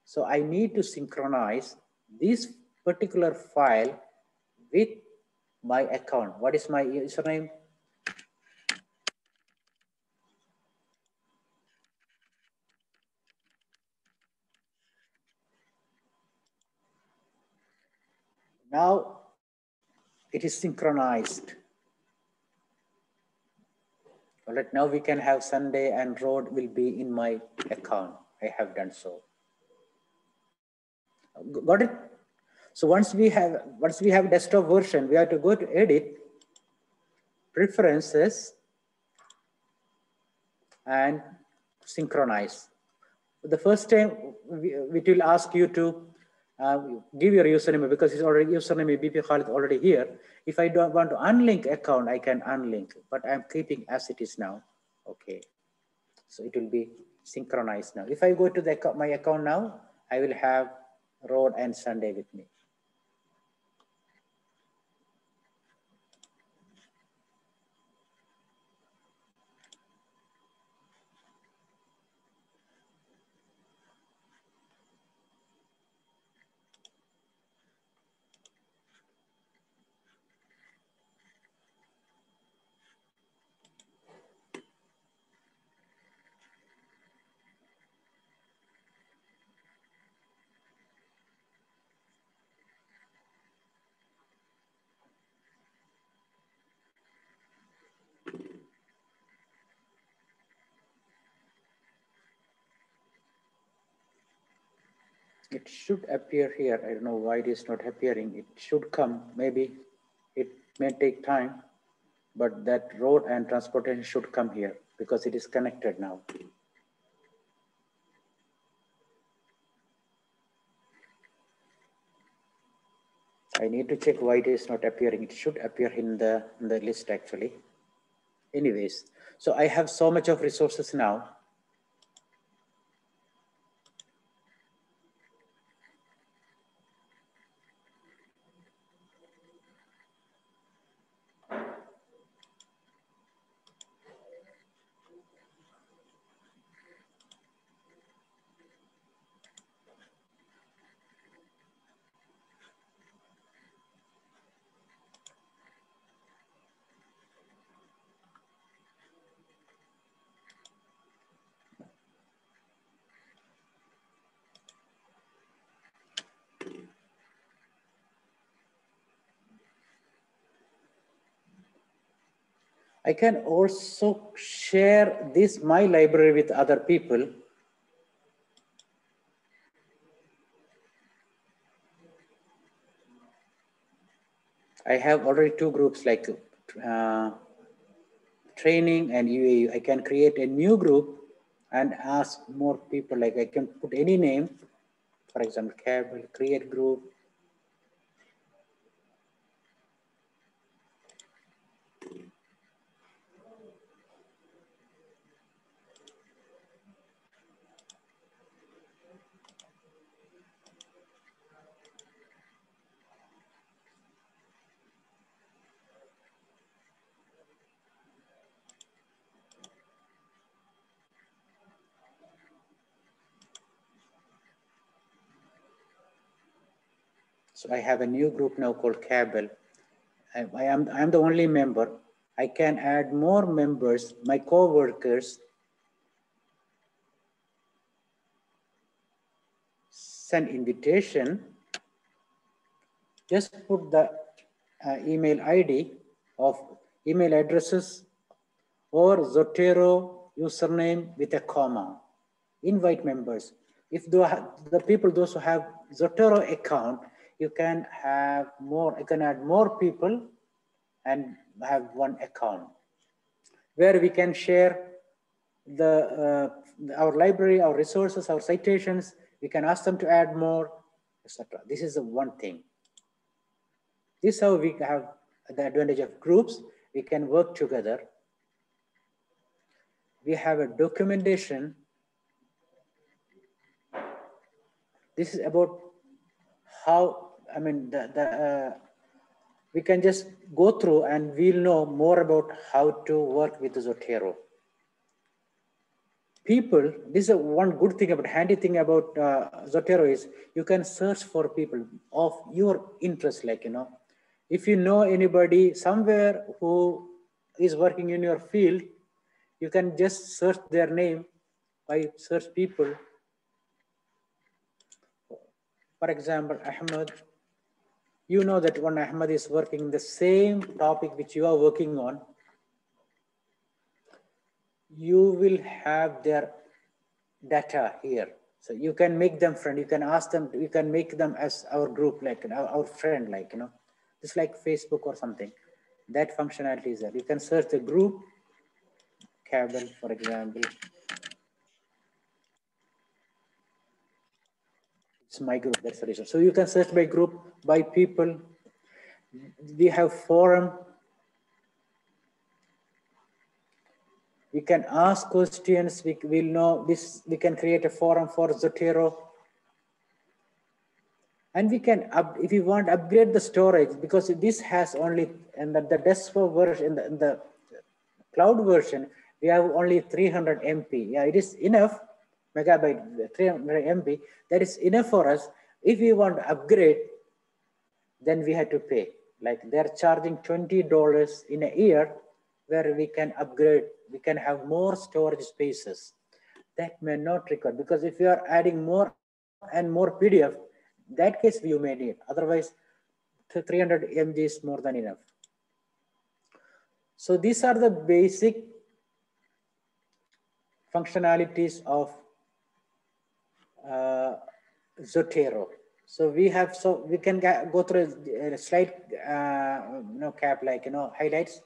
So I need to synchronize this particular file with my account. What is my username? Now it is synchronized. All right, now we can have Sunday and road will be in my account. I have done so. Got it? So once we have once we have desktop version, we have to go to edit, preferences, and synchronize. The first time it will ask you to uh, give your username because it's already username BP Khalid already here. If I don't want to unlink account, I can unlink, but I'm keeping as it is now. Okay. So it will be synchronized now. If I go to the my account now, I will have Road and Sunday with me. It should appear here. I don't know why it is not appearing. It should come. Maybe it may take time, but that road and transportation should come here because it is connected now. I need to check why it is not appearing. It should appear in the, in the list actually. Anyways, so I have so much of resources now I can also share this, my library with other people. I have already two groups like uh, training and UAE. I can create a new group and ask more people, like I can put any name, for example, cable, create group, I have a new group now called Cable. I, I am I am the only member. I can add more members, my co-workers. Send invitation. Just put the uh, email ID of email addresses or Zotero username with a comma. Invite members. If the, the people, those who have Zotero account, you can have more, you can add more people and have one account where we can share the uh, our library, our resources, our citations. We can ask them to add more, etc. This is the one thing. This is how we have the advantage of groups. We can work together. We have a documentation. This is about how I mean, the, the, uh, we can just go through and we'll know more about how to work with Zotero. People, this is one good thing about, handy thing about uh, Zotero is you can search for people of your interest, like, you know, if you know anybody somewhere who is working in your field, you can just search their name by search people. For example, Ahmed you know that when Ahmad is working the same topic which you are working on, you will have their data here. So you can make them friend. You can ask them. You can make them as our group, like our, our friend, like you know, just like Facebook or something. That functionality is there. You can search the group, cabin, for example. It's my group, that's the reason. So you can search by group, by people. We have forum. We can ask questions. We will know this. We can create a forum for Zotero. And we can, up, if you want, upgrade the storage because this has only, and the, the desktop version, the, the cloud version, we have only 300 MB. Yeah, it is enough megabyte, 300 MB, that is enough for us. If we want to upgrade, then we have to pay. Like they're charging $20 in a year where we can upgrade, we can have more storage spaces. That may not require, because if you are adding more and more PDF, that case you may need. Otherwise, 300 MB is more than enough. So these are the basic functionalities of uh, Zotero. So we have, so we can go through a slide, uh, you know, cap like, you know, highlights.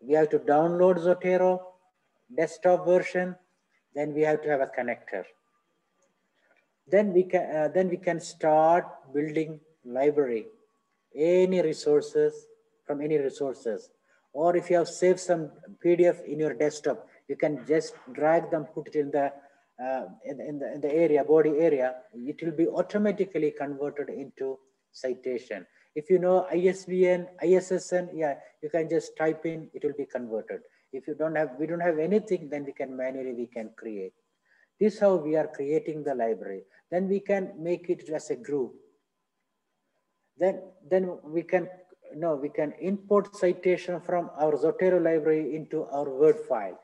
We have to download Zotero, desktop version, then we have to have a connector. Then we can, uh, then we can start building library, any resources from any resources. Or if you have saved some PDF in your desktop, you can just drag them, put it in the uh, in, in, the, in the area, body area, it will be automatically converted into citation. If you know ISBN, ISSN, yeah, you can just type in, it will be converted. If you don't have, we don't have anything, then we can manually, we can create. This how we are creating the library. Then we can make it as a group. Then, then we can, no, we can import citation from our Zotero library into our Word file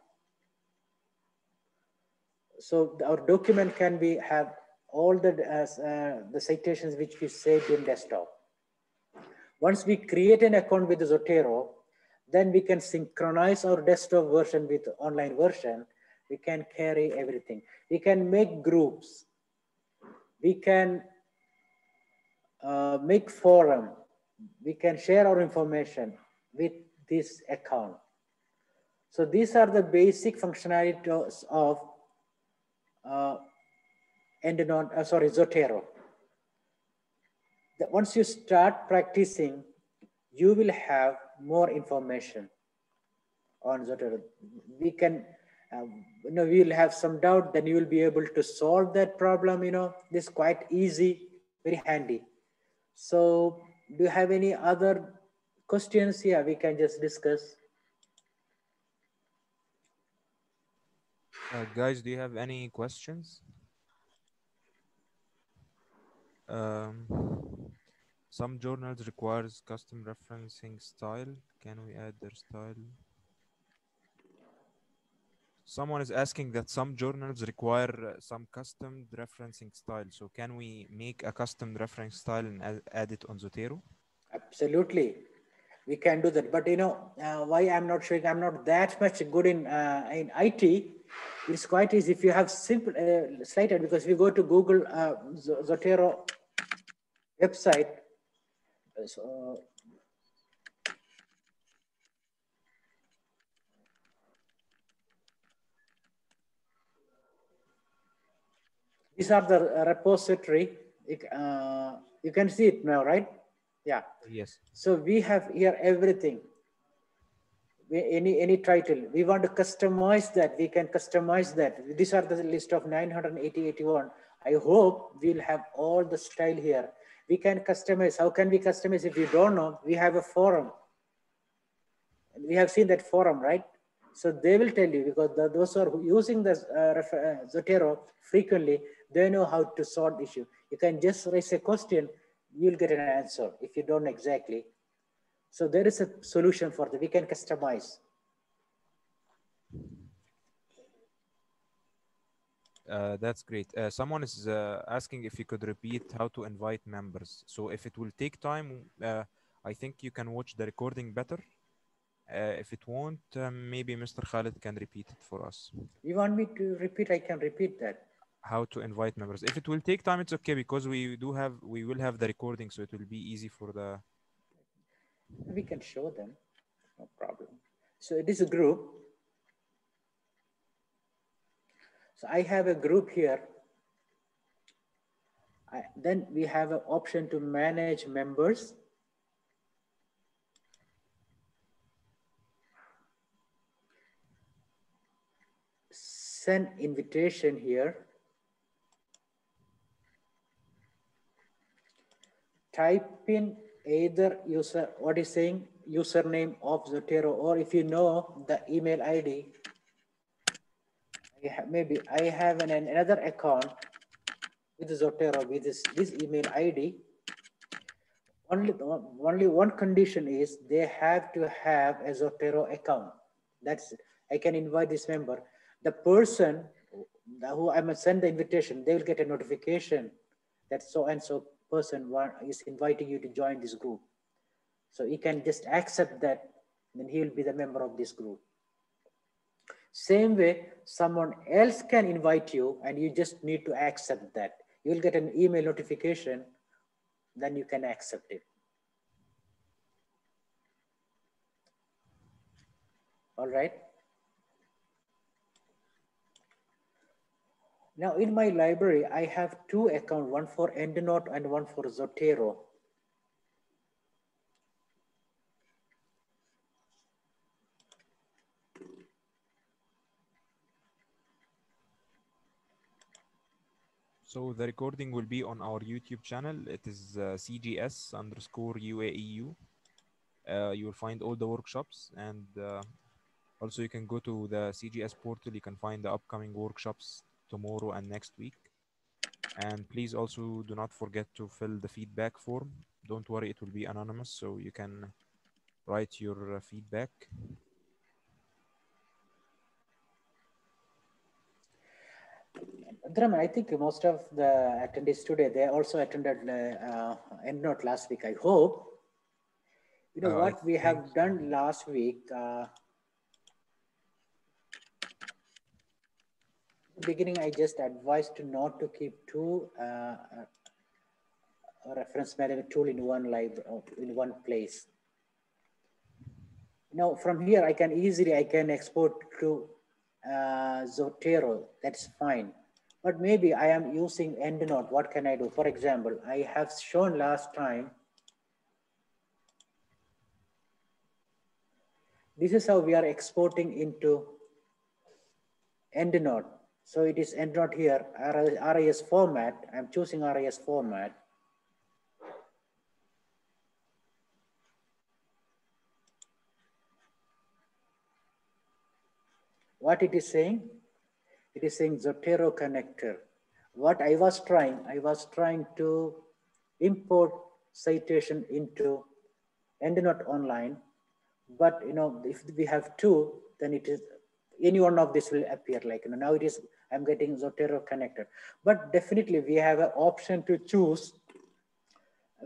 so our document can be have all the uh, the citations which we saved in desktop. Once we create an account with Zotero, Then we can synchronize our desktop version with online version. We can carry everything. We can make groups. We can uh, make forum. We can share our information with this account. So these are the basic functionalities of uh, EndNote, uh, sorry, Zotero. Once you start practicing, you will have more information on Zotero. We can, um, you know, we will have some doubt, then you will be able to solve that problem. You know, this is quite easy, very handy. So do you have any other questions here? We can just discuss. Uh, guys, do you have any questions? Um, some journals requires custom referencing style. Can we add their style? Someone is asking that some journals require uh, some custom referencing style. So can we make a custom reference style and add, it on Zotero? Absolutely, we can do that. But you know uh, why I'm not showing? I'm not that much good in uh, in IT. It's quite easy if you have simple uh, slated because we go to Google uh, Zotero website. So these are the repository. Uh, you can see it now, right? Yeah. Yes. So we have here everything. Any any title. We want to customize that. We can customize that. These are the list of 980, 81. I hope we'll have all the style here. We can customize. How can we customize if you don't know? We have a forum. We have seen that forum, right? So they will tell you because the, those who are using the uh, uh, Zotero frequently, they know how to solve issue. You can just raise a question, you'll get an answer if you don't exactly. So there is a solution for that. We can customize. Uh, that's great. Uh, someone is uh, asking if you could repeat how to invite members. So if it will take time, uh, I think you can watch the recording better. Uh, if it won't, um, maybe Mr. Khalid can repeat it for us. You want me to repeat? I can repeat that. How to invite members. If it will take time, it's okay because we do have, we will have the recording, so it will be easy for the. We can show them, no problem. So it is a group. So I have a group here. I, then we have an option to manage members. Send invitation here. Type in either user, what is saying, username of Zotero, or if you know the email ID, maybe I have an, another account with Zotero with this, this email ID. Only, only one condition is they have to have a Zotero account. That's. I can invite this member. The person who I must send the invitation, they will get a notification that so and so person one is inviting you to join this group. So he can just accept that, then he will be the member of this group. Same way, someone else can invite you and you just need to accept that. You'll get an email notification, then you can accept it. All right. Now in my library, I have two accounts, one for EndNote and one for Zotero. So the recording will be on our YouTube channel. It is uh, CGS underscore UAEU. Uh, you will find all the workshops and uh, also you can go to the CGS portal. You can find the upcoming workshops tomorrow and next week. And please also do not forget to fill the feedback form. Don't worry, it will be anonymous, so you can write your uh, feedback. Draman, I think most of the attendees today, they also attended uh, EndNote last week, I hope. You know Uh, I what we have done last week. Uh, beginning, I just advised to not to keep two uh, uh, reference management tool in one live in one place. Now from here, I can easily I can export to uh, Zotero. That's fine. But maybe I am using EndNote. What can I do? For example, I have shown last time. This is how we are exporting into EndNote. So it is EndNote here, RIS format. I'm choosing RIS format. What it is saying? It is saying Zotero connector. What I was trying, I was trying to import citation into EndNote Online. But you know, if we have two, then it is any one of this will appear like you know, now it is I'm getting Zotero connected. But definitely we have an option to choose.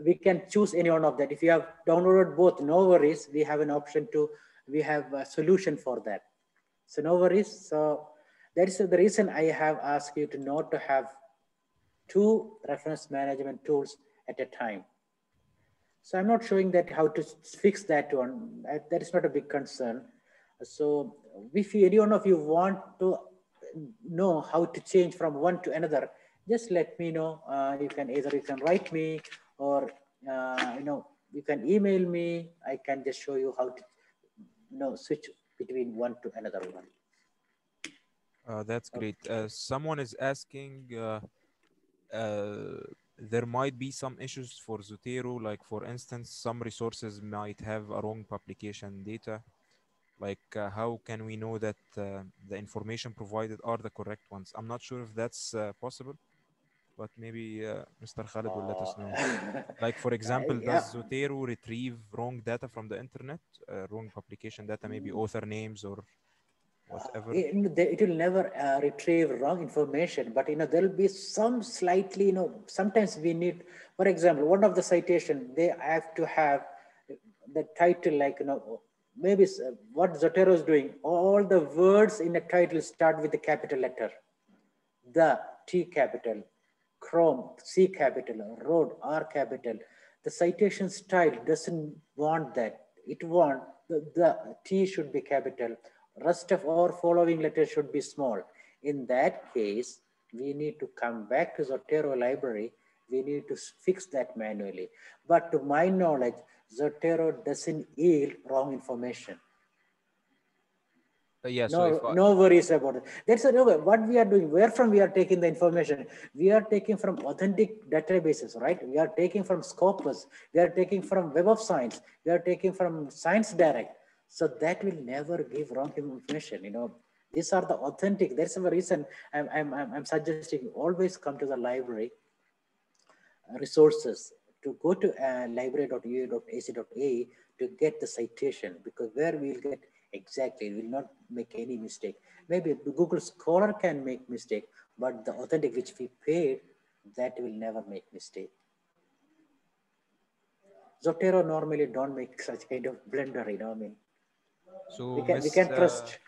We can choose any one of that. If you have downloaded both, no worries. We have an option to, we have a solution for that. So no worries. So that is the reason I have asked you to not to have two reference management tools at a time. So I'm not showing that how to fix that one. That, that is not a big concern. So if any one of you want to know how to change from one to another, just let me know. Uh, you can either you can write me or uh, you know you can email me. I can just show you how to you know switch between one to another one. Uh, that's great. Uh, someone is asking, uh, uh, there might be some issues for Zotero, like for instance, some resources might have a wrong publication data. Like uh, how can we know that uh, the information provided are the correct ones? I'm not sure if that's uh, possible, but maybe uh, Mr. Khalid will let us know. Like for example, yeah. does Zotero retrieve wrong data from the internet, uh, wrong publication data, maybe author names or whatever? it, it will never uh, retrieve wrong information, but you know there will be some slightly, you know, sometimes we need, for example, one of the citation they have to have the title like you know maybe uh, what Zotero is doing. All the words in a title start with a capital letter, the T capital, Chrome C capital, Road R capital. The citation style doesn't want that. It want the, the T should be capital. Rest of our following letters should be small. In that case, we need to come back to Zotero library. We need to fix that manually. But to my knowledge, Zotero doesn't yield wrong information. Uh, yeah, No, if I- no worries about it. That's a, no, what we are doing. Where from we are taking the information? We are taking from authentic databases, right? We are taking from Scopus. We are taking from Web of Science. We are taking from Science Direct. So that will never give wrong information. You know, these are the authentic. That's the reason I'm, I'm, I'm, I'm suggesting always come to the library uh, resources to go to uh, library.ua.ac.a to get the citation because where we'll get exactly, we will not make any mistake. Maybe Google Scholar can make mistake, but the authentic which we paid, that will never make mistake. Zotero normally don't make such kind of blunder, you know what I mean? so We can, we can uh, trust.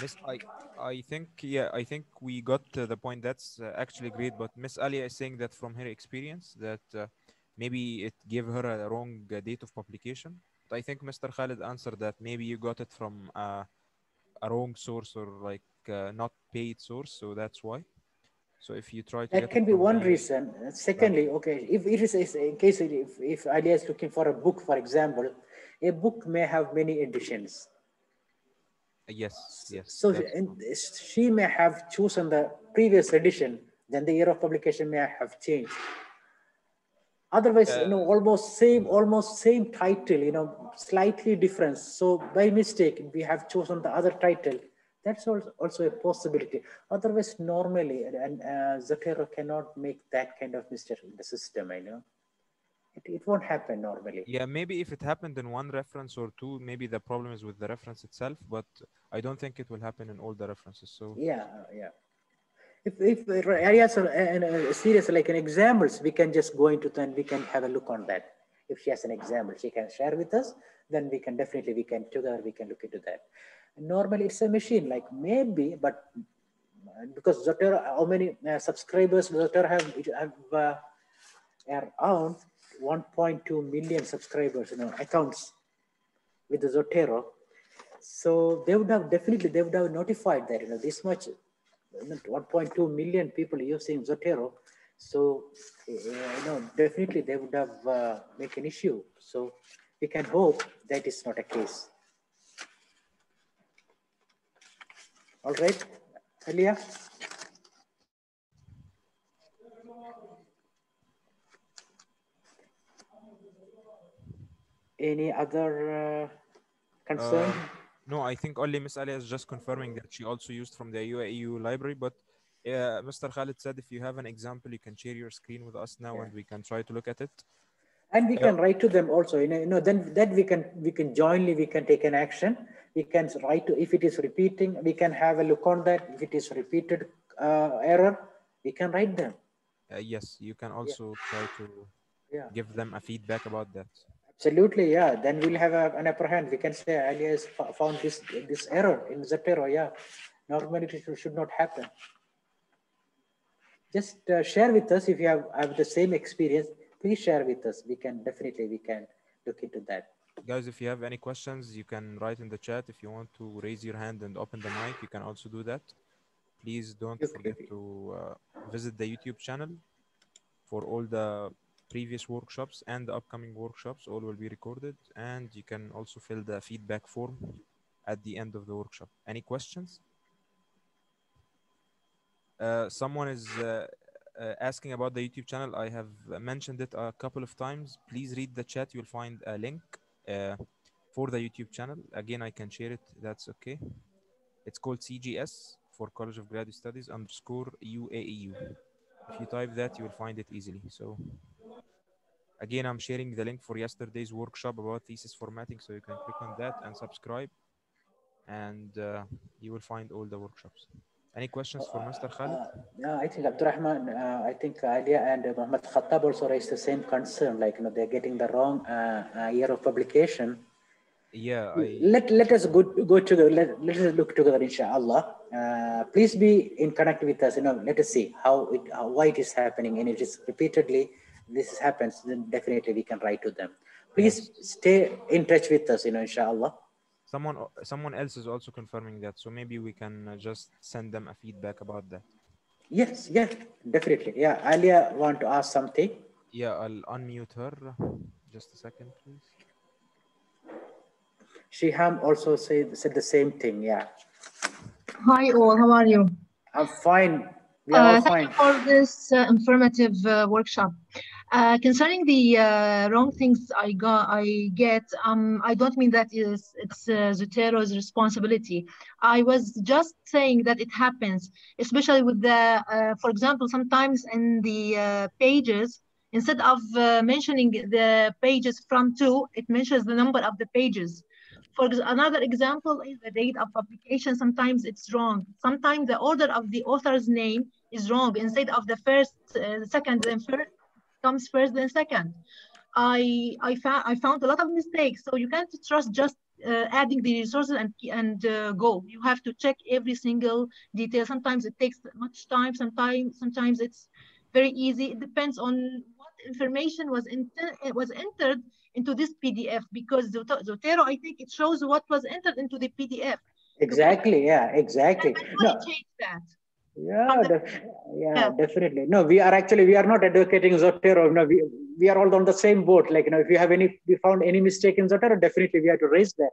Miss, I, I think, yeah, I think we got the point. That's uh, actually great. But Miss Alia is saying that from her experience, that uh, maybe it gave her a wrong uh, date of publication. But I think Mr. Khalid answered that maybe you got it from uh, a wrong source or like uh, not paid source. So that's why. So if you try to That can be one reason. Uh, Secondly, okay, if it is in case if, if Alia is looking for a book, for example, a book may have many editions. Yes, yes. So that's and true. she may have chosen the previous edition, then the year of publication may have changed. Otherwise, you know, almost same, almost same title, you know, slightly different. So by mistake, we have chosen the other title. That's also, also a possibility. Otherwise, normally, and uh, Zotero cannot make that kind of mistake in the system, I know. It, it won't happen normally. Yeah, maybe if it happened in one reference or two, maybe the problem is with the reference itself, but I don't think it will happen in all the references. So Yeah, yeah. If, if areas are uh, uh, serious, like in examples, we can just go into then we can have a look on that. If she has an example, she can share with us. Then we can definitely we can together we can look into that. Normally, it's a machine like maybe, but because Zotero, how many uh, subscribers Zotero have, have uh, around 1.2 million subscribers, you know, accounts with the Zotero. So they would have definitely, they would have notified that, you know, this much, 1.2 million people using Zotero. So, you know, definitely they would have uh, make an issue. So we can hope that is not a case. All right, Alia? Any other uh, concern? Uh, no, I think only Miss Ali is just confirming that she also used from the UAEU library. But uh, Mr. Khalid said if you have an example, you can share your screen with us now Yeah. and we can try to look at it. and we Yeah. can write to them also you know, you know then that we can we can jointly we can take an action we can write to if it is repeating we can have a look on that if it is repeated uh, error we can write them Uh, yes, you can also try to yeah give them a feedback about that. Absolutely yeah. Then we'll have a, an upper hand. We can say alias fo- found this this error in zotero yeah. Normally it should, should not happen. Just uh, share with us if you have, have the same experience. Please share with us. We can definitely we can look into that. Guys, if you have any questions, you can write in the chat. If you want to raise your hand and open the mic, you can also do that. Please don't forget to uh, visit the YouTube channel for all the previous workshops and the upcoming workshops. All will be recorded, and you can also fill the feedback form at the end of the workshop. Any questions? Uh, someone is uh, uh, asking about the YouTube channel. I have mentioned it a couple of times. Please read the chat. You'll find a link uh, for the YouTube channel. Again, I can share it. That's okay. It's called CGS for College of Graduate Studies underscore UAEU. If you type that, you will find it easily. So again, I'm sharing the link for yesterday's workshop about thesis formatting. So you can click on that and subscribe and uh, you will find all the workshops. Any questions for Mr. Khalid? Uh, no, I think Abdurrahman, uh, I think Alia and uh, Muhammad Khattab also raised the same concern, like, you know, they're getting the wrong uh, uh, year of publication. Yeah, I, Let, let us go, go together, let, let us look together, inshallah. Uh, please be in connect with us, you know, let us see how it, how, why it is happening. And it is repeatedly, this happens, then definitely we can write to them. Please stay in touch with us, you know, inshallah. someone someone else is also confirming that. So maybe we can uh, just send them a feedback about that. Yes, yes, definitely. Yeah, Alia want to ask something. Yeah, I'll unmute her. Just a second, please. Shiham also said, said the same thing. Yeah, Hi all, how are you? I'm fine. Uh, thank you for this uh, informative uh, workshop. Uh, concerning the uh, wrong things I got, I get, um, I don't mean that is it's uh, Zotero's responsibility. I was just saying that it happens, especially with the, uh, for example, sometimes in the uh, pages, instead of uh, mentioning the pages from two, it mentions the number of the pages. For another example is the date of publication. Sometimes it's wrong. Sometimes the order of the author's name is wrong. Instead of the first, uh, second, then first comes first, then second. I I found I found a lot of mistakes. So you can't trust just uh, adding the resources and and uh, go. You have to check every single detail. Sometimes it takes much time. Sometimes sometimes it's very easy. It depends on information was was entered into this PDF because Zotero, I think it shows what was entered into the PDF. Exactly. Yeah, exactly. No, change that. yeah, the- yeah, Yeah. definitely. No, we are actually, we are not advocating Zotero. No, we, we are all on the same boat. Like, you know, if you have any, we found any mistake in Zotero, definitely we have to raise that.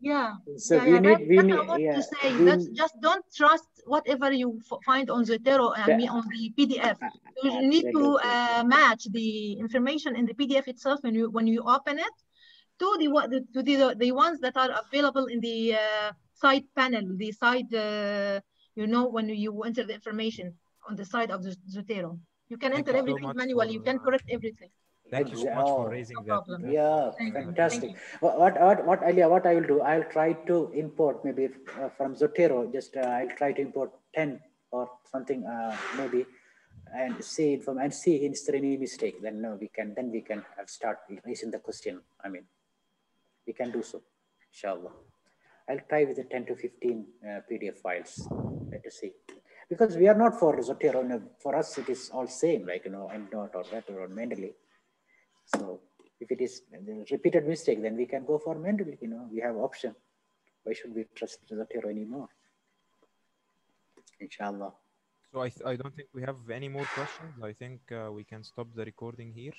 Yeah. So yeah, we yeah, need, we need, what yeah, to say. we- That's just don't trust whatever you f- find on Zotero and Yeah. me on the PDF. You need to uh, match the information in the PDF itself when you when you open it to the to the the ones that are available in the uh, side panel, the side uh, you know when you enter the information on the side of the Zotero. You can Thank enter you so everything much manually. You can uh, correct everything. Thank you so Exa- much for raising no that. problem. Yeah, Thank fantastic. What, what, what, what, Alia, what I will do, I'll try to import maybe uh, from Zotero, just uh, I'll try to import 10 or something, uh, maybe and see from and see is there any mistake, then no, we can then we can have start raising the question. I mean, we can do so, inshallah. I'll try with the 10 to 15 uh, PDF files. Let us see. Because we are not for Zotero, no, for us it is all same, like you know, I'm not or better or Mendeley. So if it is repeated mistake, then we can go for Mendeley, you know, we have option. Why should we trust the Zotero anymore? Inshallah. So I, I don't think we have any more questions. I think uh, we can stop the recording here.